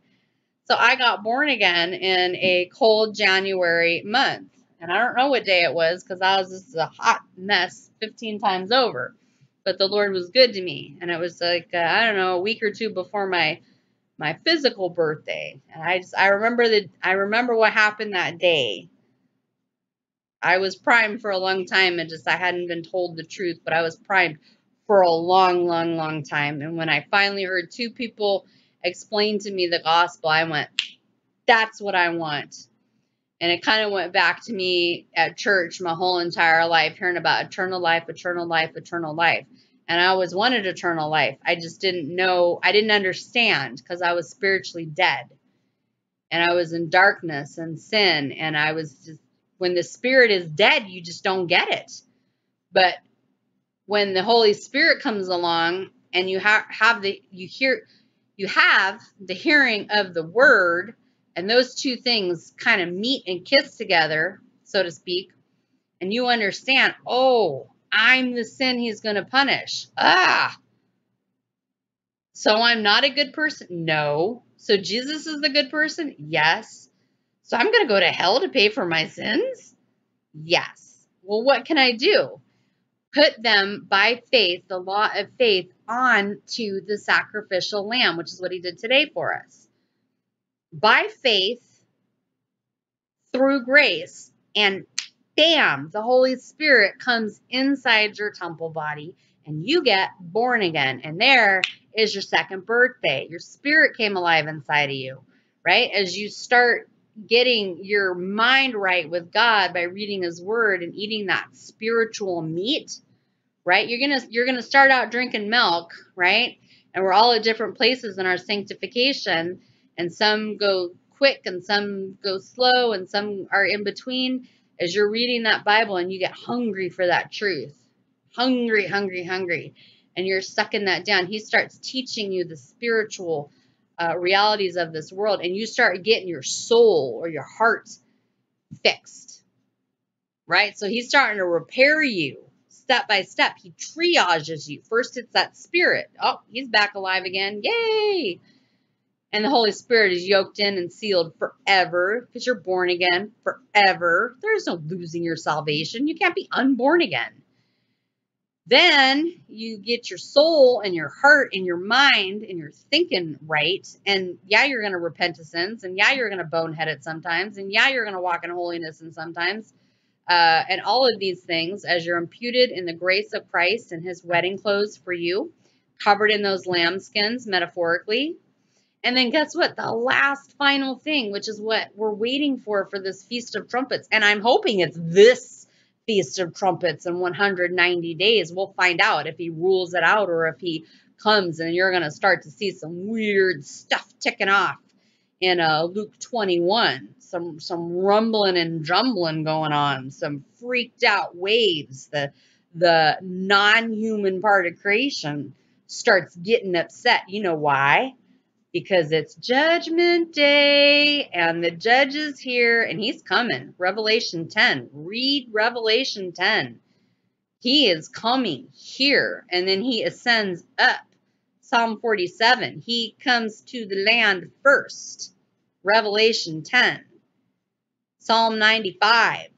So I got born again in a cold January month. And I don't know what day it was because I was just a hot mess 15 times over. But the Lord was good to me. And it was like, uh, I don't know, a week or two before my my physical birthday. And I just I remember that I remember what happened that day. I was primed for a long time and just I hadn't been told the truth, but I was primed for a long, long, long time. And when I finally heard two people explain to me the gospel, I went, that's what I want. And it kind of went back to me at church my whole entire life, hearing about eternal life, eternal life, eternal life. And I always wanted eternal life. I just didn't know, I didn't understand because I was spiritually dead. And I was in darkness and sin. And I was just, when the spirit is dead, you just don't get it. But when the Holy Spirit comes along and you have, have the, you hear, you have the hearing of the word, and those two things kind of meet and kiss together, so to speak, and you understand, oh, I'm the sin he's going to punish. Ah. So I'm not a good person? No. So Jesus is the good person? Yes. So I'm going to go to hell to pay for my sins? Yes. Well, what can I do? Put them by faith, the law of faith, on to the sacrificial lamb, which is what he did today for us. By faith, through grace, and bam, the Holy Spirit comes inside your temple body and you get born again. And there is your second birthday. Your spirit came alive inside of you, right? As you start getting your mind right with God by reading his word and eating that spiritual meat, right? You're going to you're going to start out drinking milk, right? And we're all at different places in our sanctification and some go quick and some go slow and some are in between as you're reading that Bible and you get hungry for that truth, hungry, hungry, hungry, and you're sucking that down, he starts teaching you the spiritual uh, realities of this world, and you start getting your soul or your heart fixed, right? So he's starting to repair you step by step. He triages you. First, it's that spirit. Oh, he's back alive again. Yay! And the Holy Spirit is yoked in and sealed forever because you're born again forever. There's no losing your salvation. You can't be unborn again. Then you get your soul and your heart and your mind and your thinking right. And yeah, you're going to repent of sins. And yeah, you're going to bonehead it sometimes. And yeah, you're going to walk in holiness and sometimes. Uh, and all of these things, as you're imputed in the grace of Christ and his wedding clothes for you, covered in those lambskins, metaphorically, and then guess what? The last final thing, which is what we're waiting for for this Feast of Trumpets. And I'm hoping it's this Feast of Trumpets in 190 days. We'll find out if he rules it out or if he comes and you're going to start to see some weird stuff ticking off in uh, Luke 21. Some, some rumbling and jumbling going on, some freaked out waves. The, the non-human part of creation starts getting upset. You know why? Because it's judgment day and the judge is here and he's coming. Revelation 10. Read Revelation 10. He is coming here and then he ascends up. Psalm 47. He comes to the land first. Revelation 10. Psalm 95.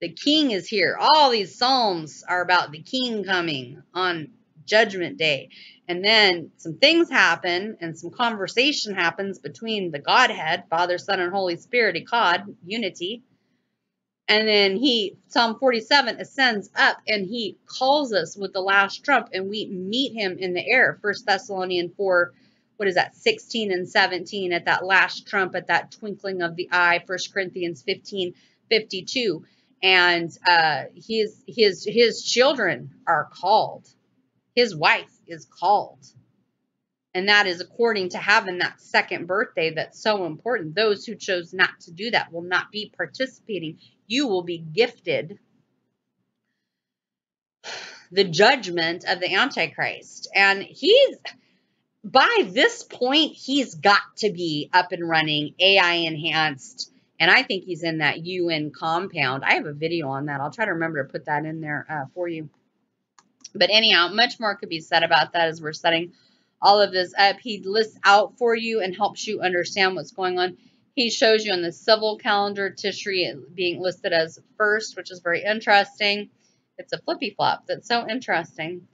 The king is here. All these psalms are about the king coming on judgment day. And then some things happen and some conversation happens between the Godhead, Father, Son, and Holy Spirit, God, unity. And then he, Psalm 47, ascends up and he calls us with the last trump and we meet him in the air. First Thessalonians 4, what is that, 16 and 17 at that last trump, at that twinkling of the eye. First Corinthians 15, 52. And uh, his, his, his children are called. His wife is called. And that is according to having that second birthday that's so important. Those who chose not to do that will not be participating. You will be gifted the judgment of the Antichrist. And he's, by this point, he's got to be up and running, AI enhanced. And I think he's in that UN compound. I have a video on that. I'll try to remember to put that in there uh, for you. But anyhow, much more could be said about that as we're setting all of this up. He lists out for you and helps you understand what's going on. He shows you on the civil calendar Tishri being listed as first, which is very interesting. It's a flippy flop that's so interesting.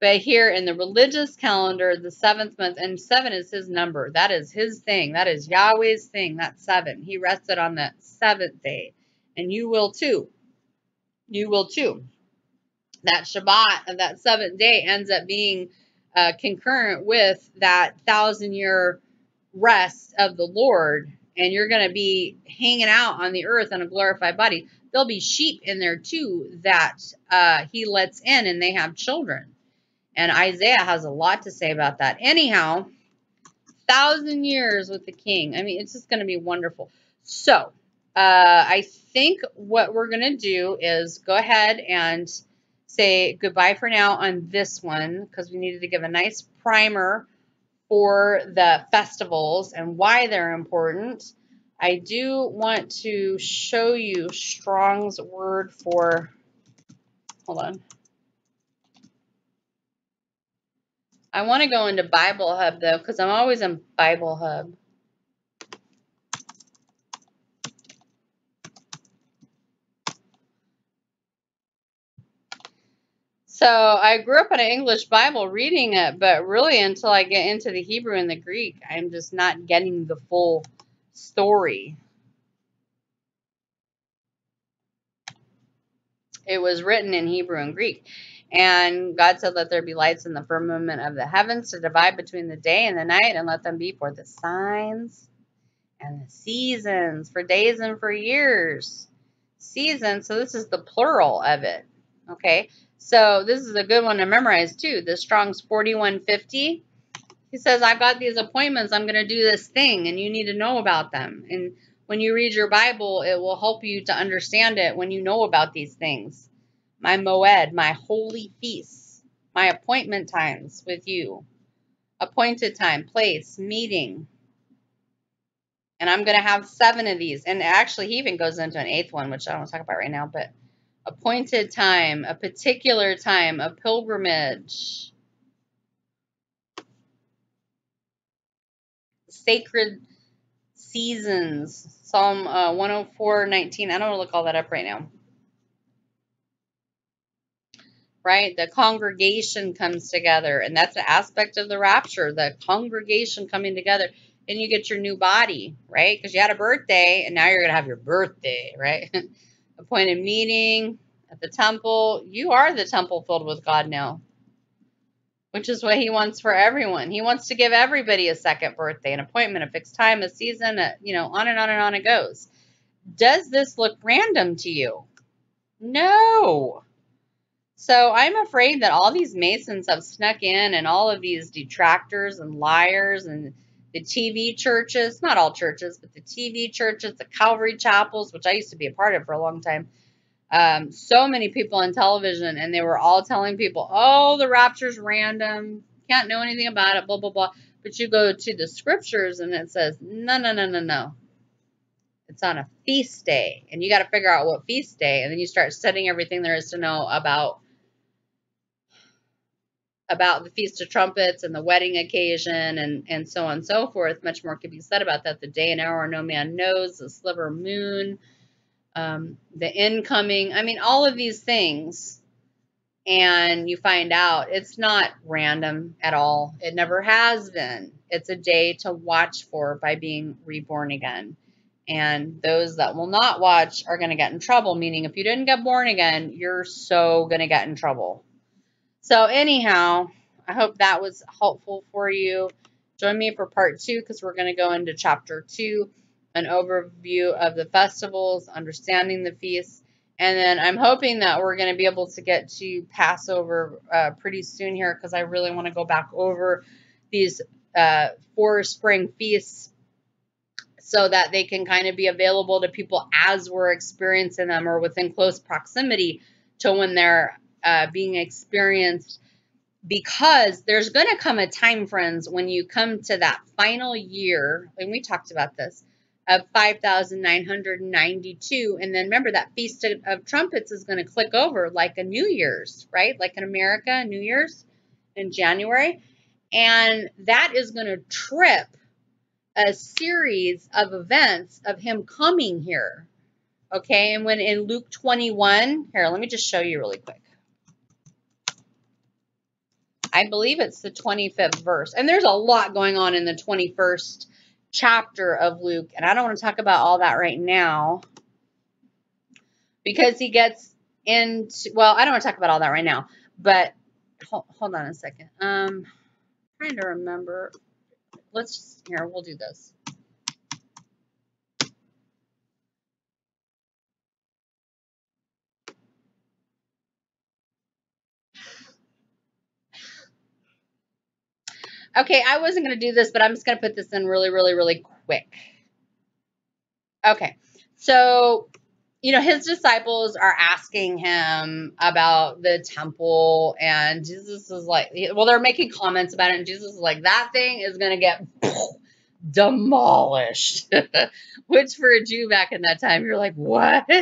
But here in the religious calendar, the seventh month, and seven is his number. That is his thing. That is Yahweh's thing. That's seven. He rested on the seventh day. And you will too. You will too. That Shabbat of that seventh day ends up being uh, concurrent with that thousand year rest of the Lord. And you're going to be hanging out on the earth in a glorified body. There'll be sheep in there too that uh, he lets in and they have children. And Isaiah has a lot to say about that. Anyhow, thousand years with the king. I mean, it's just going to be wonderful. So, uh, I think what we're going to do is go ahead and say goodbye for now on this one because we needed to give a nice primer for the festivals and why they're important. I do want to show you Strong's word for, hold on. I want to go into Bible Hub though, because I'm always in Bible Hub. So I grew up in an English Bible reading it, but really until I get into the Hebrew and the Greek, I'm just not getting the full story. It was written in Hebrew and Greek. And God said, Let there be lights in the firmament of the heavens to divide between the day and the night, and let them be for the signs and the seasons, for days and for years. Seasons, so this is the plural of it. Okay, so this is a good one to memorize too. The Strong's 4150. He says, I've got these appointments. I'm going to do this thing, and you need to know about them. And when you read your Bible, it will help you to understand it when you know about these things my moed, my holy feasts, my appointment times with you, appointed time, place, meeting. And I'm going to have seven of these. And actually, he even goes into an eighth one, which I don't want to talk about right now, but appointed time, a particular time, a pilgrimage, sacred seasons, Psalm uh, 104, 19. I don't want to look all that up right now right? The congregation comes together, and that's an aspect of the rapture, the congregation coming together. And you get your new body, right? Because you had a birthday, and now you're going to have your birthday, right? Appointed meeting at the temple. You are the temple filled with God now, which is what He wants for everyone. He wants to give everybody a second birthday, an appointment, a fixed time, a season, a, you know, on and on and on it goes. Does this look random to you? No. So I'm afraid that all these Masons have snuck in and all of these detractors and liars and the TV churches, not all churches, but the TV churches, the Calvary chapels, which I used to be a part of for a long time. Um, so many people on television, and they were all telling people, oh, the rapture's random, can't know anything about it, blah, blah, blah. But you go to the scriptures and it says, no, no, no, no, no. It's on a feast day, and you got to figure out what feast day, and then you start studying everything there is to know about about the Feast of Trumpets and the wedding occasion and, and so on and so forth. Much more could be said about that. The day and hour no man knows, the sliver moon, um, the incoming. I mean, all of these things. And you find out it's not random at all. It never has been. It's a day to watch for by being reborn again. And those that will not watch are going to get in trouble, meaning if you didn't get born again, you're so going to get in trouble. So anyhow, I hope that was helpful for you. Join me for part two because we're going to go into chapter two, an overview of the festivals, understanding the feasts, and then I'm hoping that we're going to be able to get to Passover uh, pretty soon here because I really want to go back over these uh, four spring feasts so that they can kind of be available to people as we're experiencing them or within close proximity to when they're uh, being experienced because there's going to come a time, friends, when you come to that final year, and we talked about this, of 5,992. And then remember that Feast of Trumpets is going to click over like a New Year's, right? Like in America, New Year's in January. And that is going to trip a series of events of him coming here. Okay, and when in Luke 21, here, let me just show you really quick. I believe it's the 25th verse. And there's a lot going on in the 21st chapter of Luke. And I don't want to talk about all that right now because he gets into, well, I don't want to talk about all that right now, but hold, hold on a second. Um, trying to remember. Let's here, we'll do this. Okay, I wasn't going to do this, but I'm just going to put this in really, really, really quick. Okay, so, you know, his disciples are asking him about the temple, and Jesus is like, well, they're making comments about it, and Jesus is like, that thing is going to get demolished. Which for a Jew back in that time, you're like, what?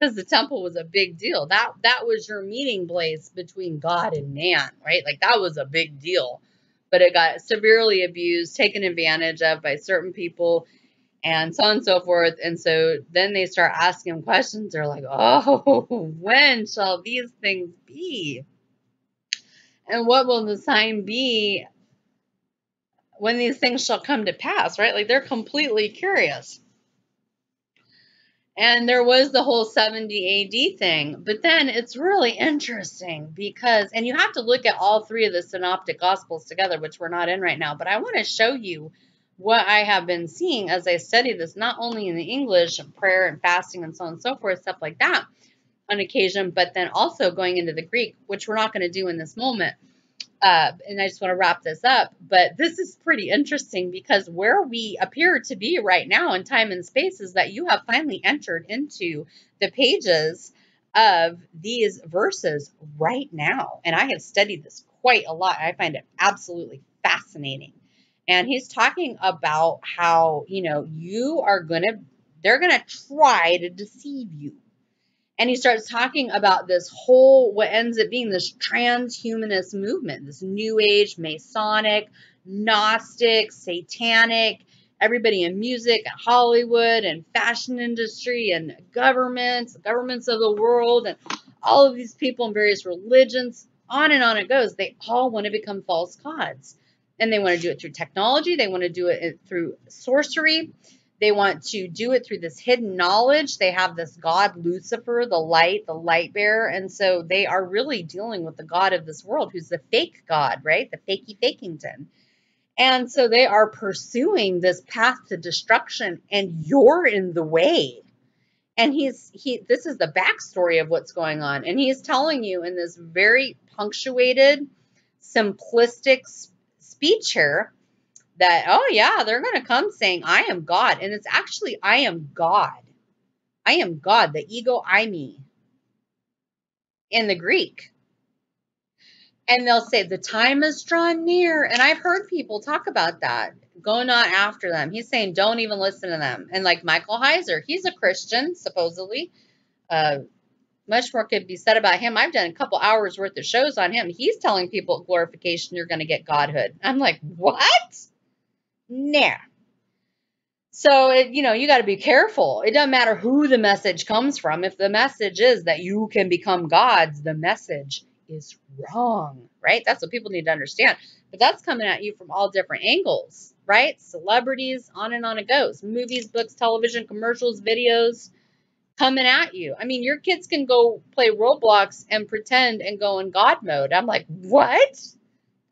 Because the temple was a big deal. That that was your meeting place between God and man, right? Like that was a big deal but it got severely abused, taken advantage of by certain people, and so on and so forth. And so then they start asking questions. They're like, oh, when shall these things be? And what will the sign be when these things shall come to pass, right? Like they're completely curious. And there was the whole 70 AD thing. But then it's really interesting because, and you have to look at all three of the synoptic gospels together, which we're not in right now. But I want to show you what I have been seeing as I study this, not only in the English, prayer and fasting and so on and so forth, stuff like that on occasion, but then also going into the Greek, which we're not going to do in this moment. Uh, and I just want to wrap this up. But this is pretty interesting because where we appear to be right now in time and space is that you have finally entered into the pages of these verses right now. And I have studied this quite a lot. I find it absolutely fascinating. And he's talking about how, you know, you are going to, they're going to try to deceive you and he starts talking about this whole, what ends up being this transhumanist movement, this new age, Masonic, Gnostic, Satanic, everybody in music, and Hollywood, and fashion industry, and governments, governments of the world, and all of these people in various religions, on and on it goes. They all want to become false gods. And they want to do it through technology. They want to do it eh, through sorcery. They want to do it through this hidden knowledge. They have this God, Lucifer, the light, the light bearer. And so they are really dealing with the God of this world, who's the fake God, right? The fakey fakington. And so they are pursuing this path to destruction, and you're in the way. And he's he this is the backstory of what's going on. And he's telling you in this very punctuated, simplistic speech here that, oh, yeah, they're going to come saying, I am God. And it's actually, I am God. I am God, the ego eimi in the Greek. And they'll say, the time is drawn near. And I've heard people talk about that. Go not after them. He's saying, don't even listen to them. And like Michael Heiser, he's a Christian, supposedly. Uh, much more could be said about him. I've done a couple hours worth of shows on him. He's telling people glorification, you're going to get godhood. I'm like, what? Nah. So, it, you know, you got to be careful. It doesn't matter who the message comes from. If the message is that you can become gods, the message is wrong, right? That's what people need to understand. But that's coming at you from all different angles, right? Celebrities, on and on it goes. Movies, books, television, commercials, videos coming at you. I mean, your kids can go play Roblox and pretend and go in God mode. I'm like, what?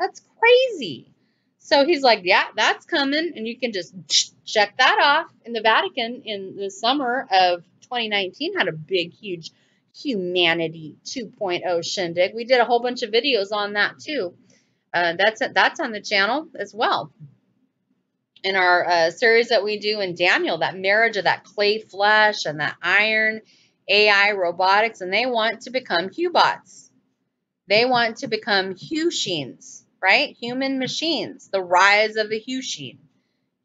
That's crazy. So he's like, yeah, that's coming. And you can just check that off. And the Vatican in the summer of 2019 had a big, huge humanity 2.0 shindig. We did a whole bunch of videos on that too. Uh, that's that's on the channel as well. In our uh, series that we do in Daniel, that marriage of that clay flesh and that iron AI robotics, and they want to become Hubots. They want to become Hushins right? Human machines, the rise of the Hushin,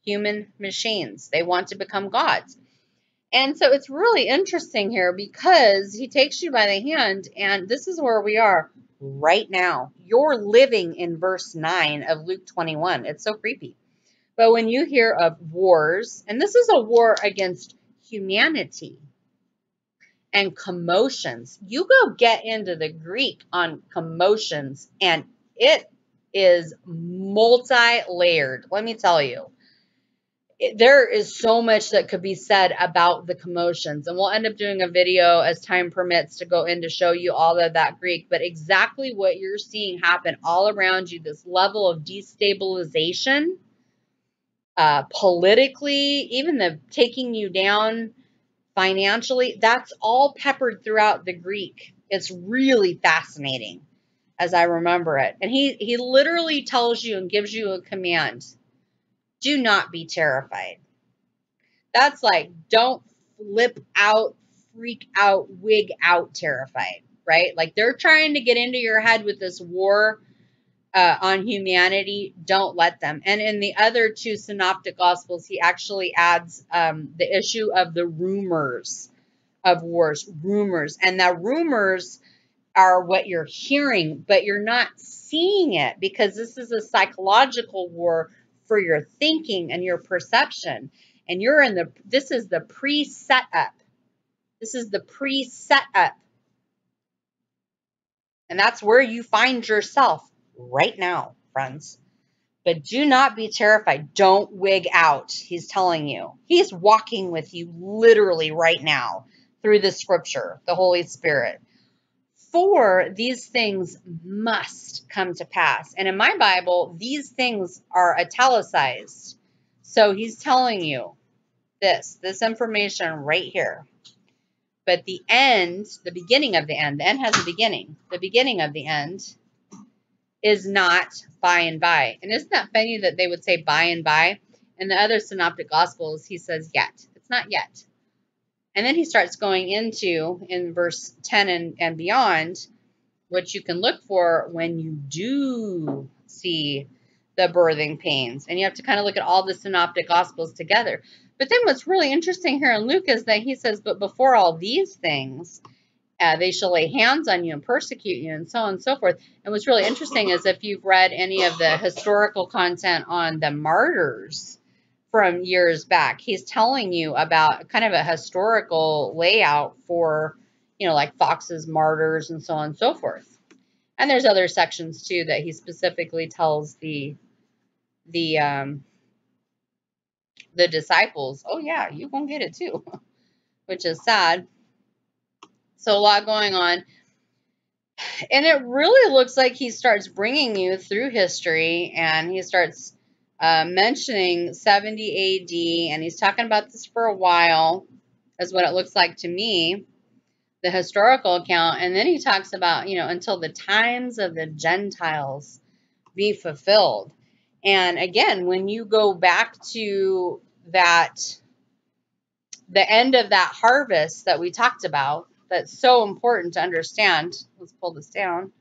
human machines. They want to become gods. And so it's really interesting here because he takes you by the hand, and this is where we are right now. You're living in verse 9 of Luke 21. It's so creepy. But when you hear of wars, and this is a war against humanity and commotions, you go get into the Greek on commotions and it is multi-layered. Let me tell you. It, there is so much that could be said about the commotions and we'll end up doing a video as time permits to go in to show you all of that Greek but exactly what you're seeing happen all around you this level of destabilization uh, politically even the taking you down financially that's all peppered throughout the Greek it's really fascinating as I remember it. And he, he literally tells you and gives you a command. Do not be terrified. That's like, don't flip out, freak out, wig out terrified, right? Like they're trying to get into your head with this war uh, on humanity. Don't let them. And in the other two synoptic gospels, he actually adds um, the issue of the rumors of wars, rumors. And the rumors are what you're hearing, but you're not seeing it because this is a psychological war for your thinking and your perception. And you're in the, this is the pre-setup. This is the pre-setup. And that's where you find yourself right now, friends. But do not be terrified. Don't wig out. He's telling you. He's walking with you literally right now through the scripture, the Holy Spirit for these things must come to pass. And in my Bible, these things are italicized. So he's telling you this, this information right here. But the end, the beginning of the end, the end has a beginning. The beginning of the end is not by and by. And isn't that funny that they would say by and by? In the other synoptic gospels, he says yet. It's not yet. And then he starts going into, in verse 10 and, and beyond, what you can look for when you do see the birthing pains. And you have to kind of look at all the synoptic gospels together. But then what's really interesting here in Luke is that he says, but before all these things, uh, they shall lay hands on you and persecute you and so on and so forth. And what's really interesting is if you've read any of the historical content on the martyrs, from years back. He's telling you about kind of a historical layout for, you know, like Fox's martyrs and so on and so forth. And there's other sections too that he specifically tells the the um the disciples, oh yeah, you gonna get it too, which is sad. So a lot going on. And it really looks like he starts bringing you through history and he starts uh, mentioning 70 AD, and he's talking about this for a while, is what it looks like to me, the historical account. And then he talks about, you know, until the times of the Gentiles be fulfilled. And again, when you go back to that, the end of that harvest that we talked about, that's so important to understand. Let's pull this down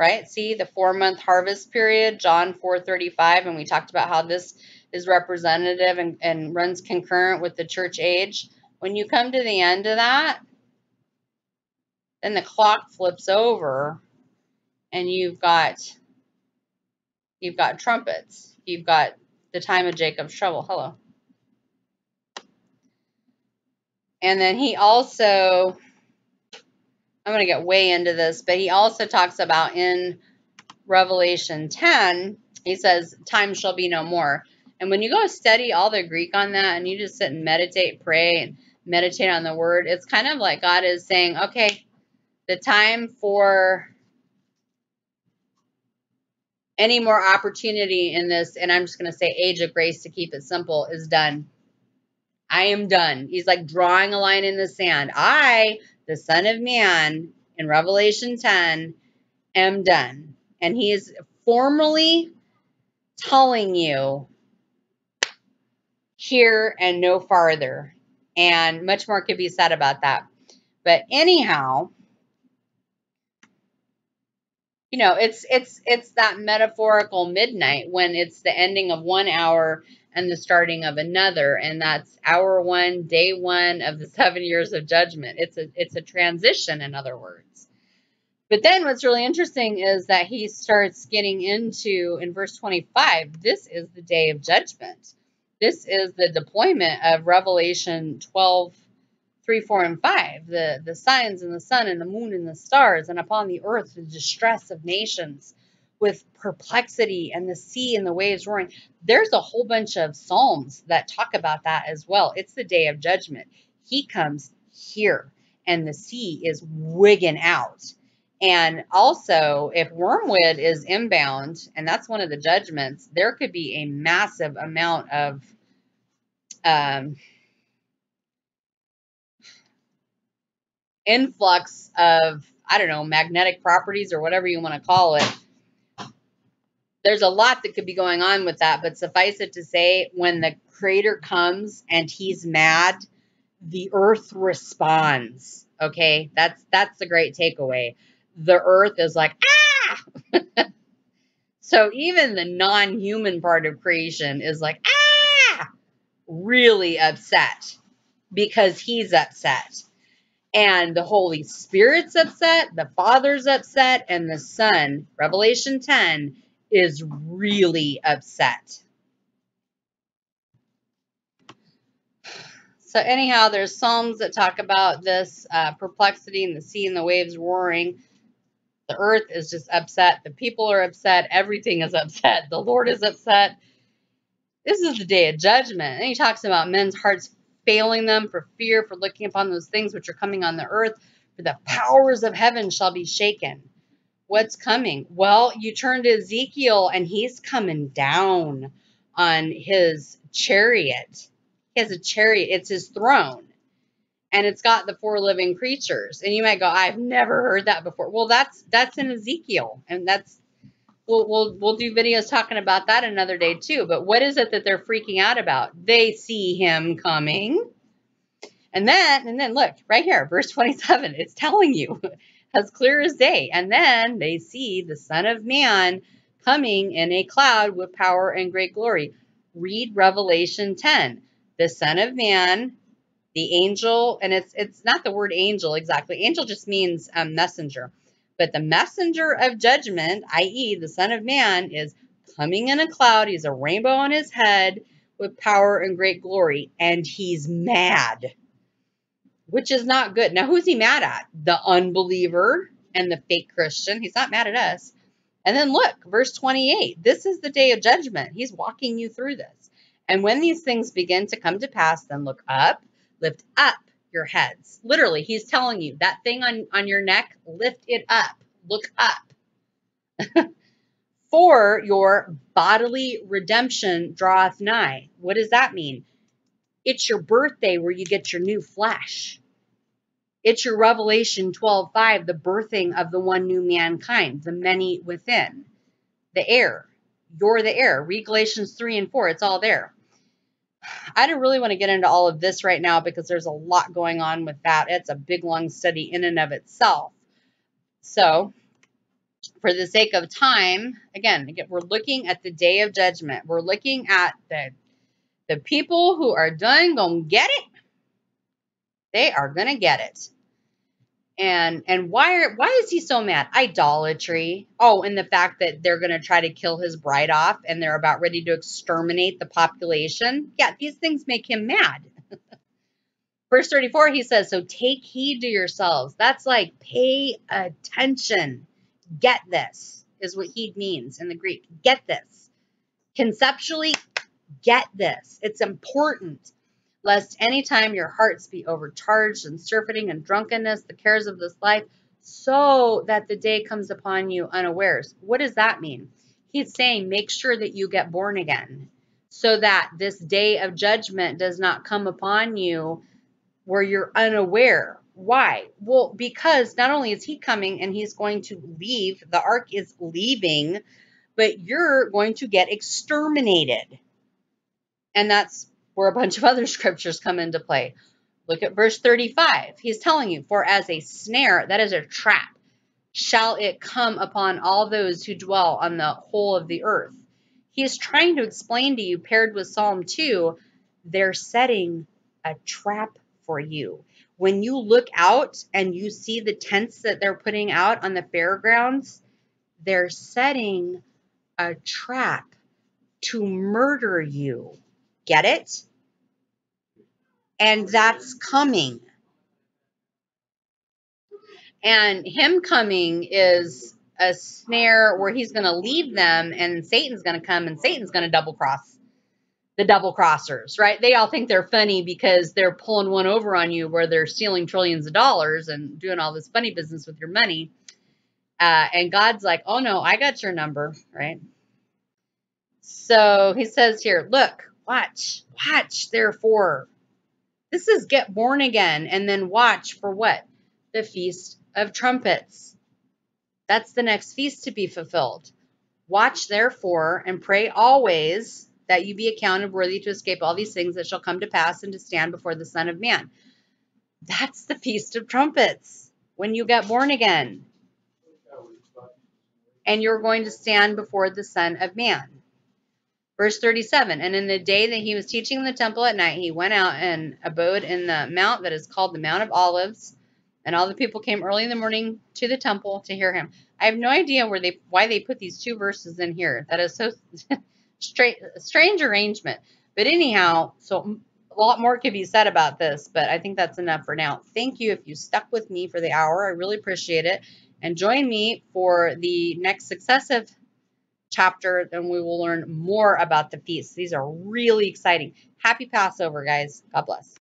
right? See the four month harvest period, John 435, and we talked about how this is representative and, and runs concurrent with the church age. When you come to the end of that, then the clock flips over and you've got you've got trumpets. You've got the time of Jacob's trouble. Hello. And then he also I'm going to get way into this, but he also talks about in Revelation 10, he says, time shall be no more. And when you go study all the Greek on that and you just sit and meditate, pray, and meditate on the word, it's kind of like God is saying, okay, the time for any more opportunity in this, and I'm just going to say age of grace to keep it simple, is done. I am done. He's like drawing a line in the sand. I the Son of Man, in Revelation 10, am done. And he is formally telling you here and no farther. And much more could be said about that. But anyhow, you know, it's it's it's that metaphorical midnight when it's the ending of one hour and the starting of another and that's hour one day one of the seven years of judgment. It's a it's a transition in other words. But then what's really interesting is that he starts getting into in verse 25 this is the day of judgment. This is the deployment of revelation 12 3, 4, and 5. The, the signs and the sun and the moon and the stars, and upon the earth the distress of nations with perplexity and the sea and the waves roaring. There's a whole bunch of Psalms that talk about that as well. It's the day of judgment. He comes here and the sea is wigging out. And also, if wormwood is inbound, and that's one of the judgments, there could be a massive amount of um, influx of, I don't know, magnetic properties or whatever you want to call it. There's a lot that could be going on with that, but suffice it to say, when the creator comes and he's mad, the earth responds. Okay, that's that's the great takeaway. The earth is like ah. so even the non-human part of creation is like ah, really upset because he's upset. And the Holy Spirit's upset, the Father's upset, and the Son, Revelation 10, is really upset. So anyhow, there's Psalms that talk about this uh, perplexity and the sea and the waves roaring. The earth is just upset. The people are upset. Everything is upset. The Lord is upset. This is the day of judgment. And he talks about men's hearts failing them for fear, for looking upon those things which are coming on the earth. For the powers of heaven shall be shaken. What's coming? Well, you turn to Ezekiel and he's coming down on his chariot he has a chariot. It's his throne. And it's got the four living creatures. And you might go, I've never heard that before. Well, that's that's in Ezekiel. And that's we'll we'll we'll do videos talking about that another day too. But what is it that they're freaking out about? They see him coming. And then and then look, right here, verse 27, it's telling you as clear as day. And then they see the Son of Man coming in a cloud with power and great glory. Read Revelation 10 the Son of Man, the angel, and it's it's not the word angel exactly. Angel just means um, messenger. But the messenger of judgment, i.e., the Son of Man, is coming in a cloud. He's a rainbow on his head with power and great glory, and he's mad, which is not good. Now, who's he mad at? The unbeliever and the fake Christian. He's not mad at us. And then look, verse 28. This is the day of judgment. He's walking you through this. And when these things begin to come to pass, then look up, lift up your heads. Literally, he's telling you that thing on, on your neck, lift it up, look up. For your bodily redemption draweth nigh. What does that mean? It's your birthday where you get your new flesh. It's your Revelation 12:5, the birthing of the one new mankind, the many within, the heir. You're the heir. Read Galatians 3 and 4, it's all there. I don't really want to get into all of this right now because there's a lot going on with that. It's a big, long study in and of itself. So, for the sake of time, again, again, we're looking at the day of judgment. We're looking at the the people who are done gonna get it. They are gonna get it. And and why are why is he so mad? Idolatry. Oh, and the fact that they're going to try to kill his bride off and they're about ready to exterminate the population. Yeah, these things make him mad. Verse 34 he says, "So take heed to yourselves." That's like pay attention. Get this is what heed means in the Greek. Get this. Conceptually, get this. It's important lest any time your hearts be overcharged and surfeiting and drunkenness, the cares of this life, so that the day comes upon you unawares. What does that mean? He's saying make sure that you get born again so that this day of judgment does not come upon you where you're unaware. Why? Well, because not only is he coming and he's going to leave, the ark is leaving, but you're going to get exterminated. And that's where a bunch of other scriptures come into play. Look at verse 35. He's telling you, For as a snare, that is a trap, shall it come upon all those who dwell on the whole of the earth. He is trying to explain to you, paired with Psalm 2, they're setting a trap for you. When you look out and you see the tents that they're putting out on the fairgrounds, they're setting a trap to murder you. Get it? And that's coming. And him coming is a snare where he's going to leave them and Satan's going to come and Satan's going to double cross the double crossers, right? They all think they're funny because they're pulling one over on you where they're stealing trillions of dollars and doing all this funny business with your money. Uh, and God's like, oh no, I got your number, right? So he says here, look, watch, watch, therefore. This is get born again and then watch for what? The Feast of Trumpets. That's the next feast to be fulfilled. Watch therefore and pray always that you be accounted worthy to escape all these things that shall come to pass and to stand before the Son of Man. That's the Feast of Trumpets when you get born again. And you're going to stand before the Son of Man. Verse 37 And in the day that he was teaching in the temple at night, he went out and abode in the mount that is called the Mount of Olives. And all the people came early in the morning to the temple to hear him. I have no idea where they why they put these two verses in here. That is so straight, strange arrangement. But anyhow, so a lot more could be said about this, but I think that's enough for now. Thank you if you stuck with me for the hour. I really appreciate it. And join me for the next successive chapter, then we will learn more about the feasts. These are really exciting. Happy Passover, guys. God bless.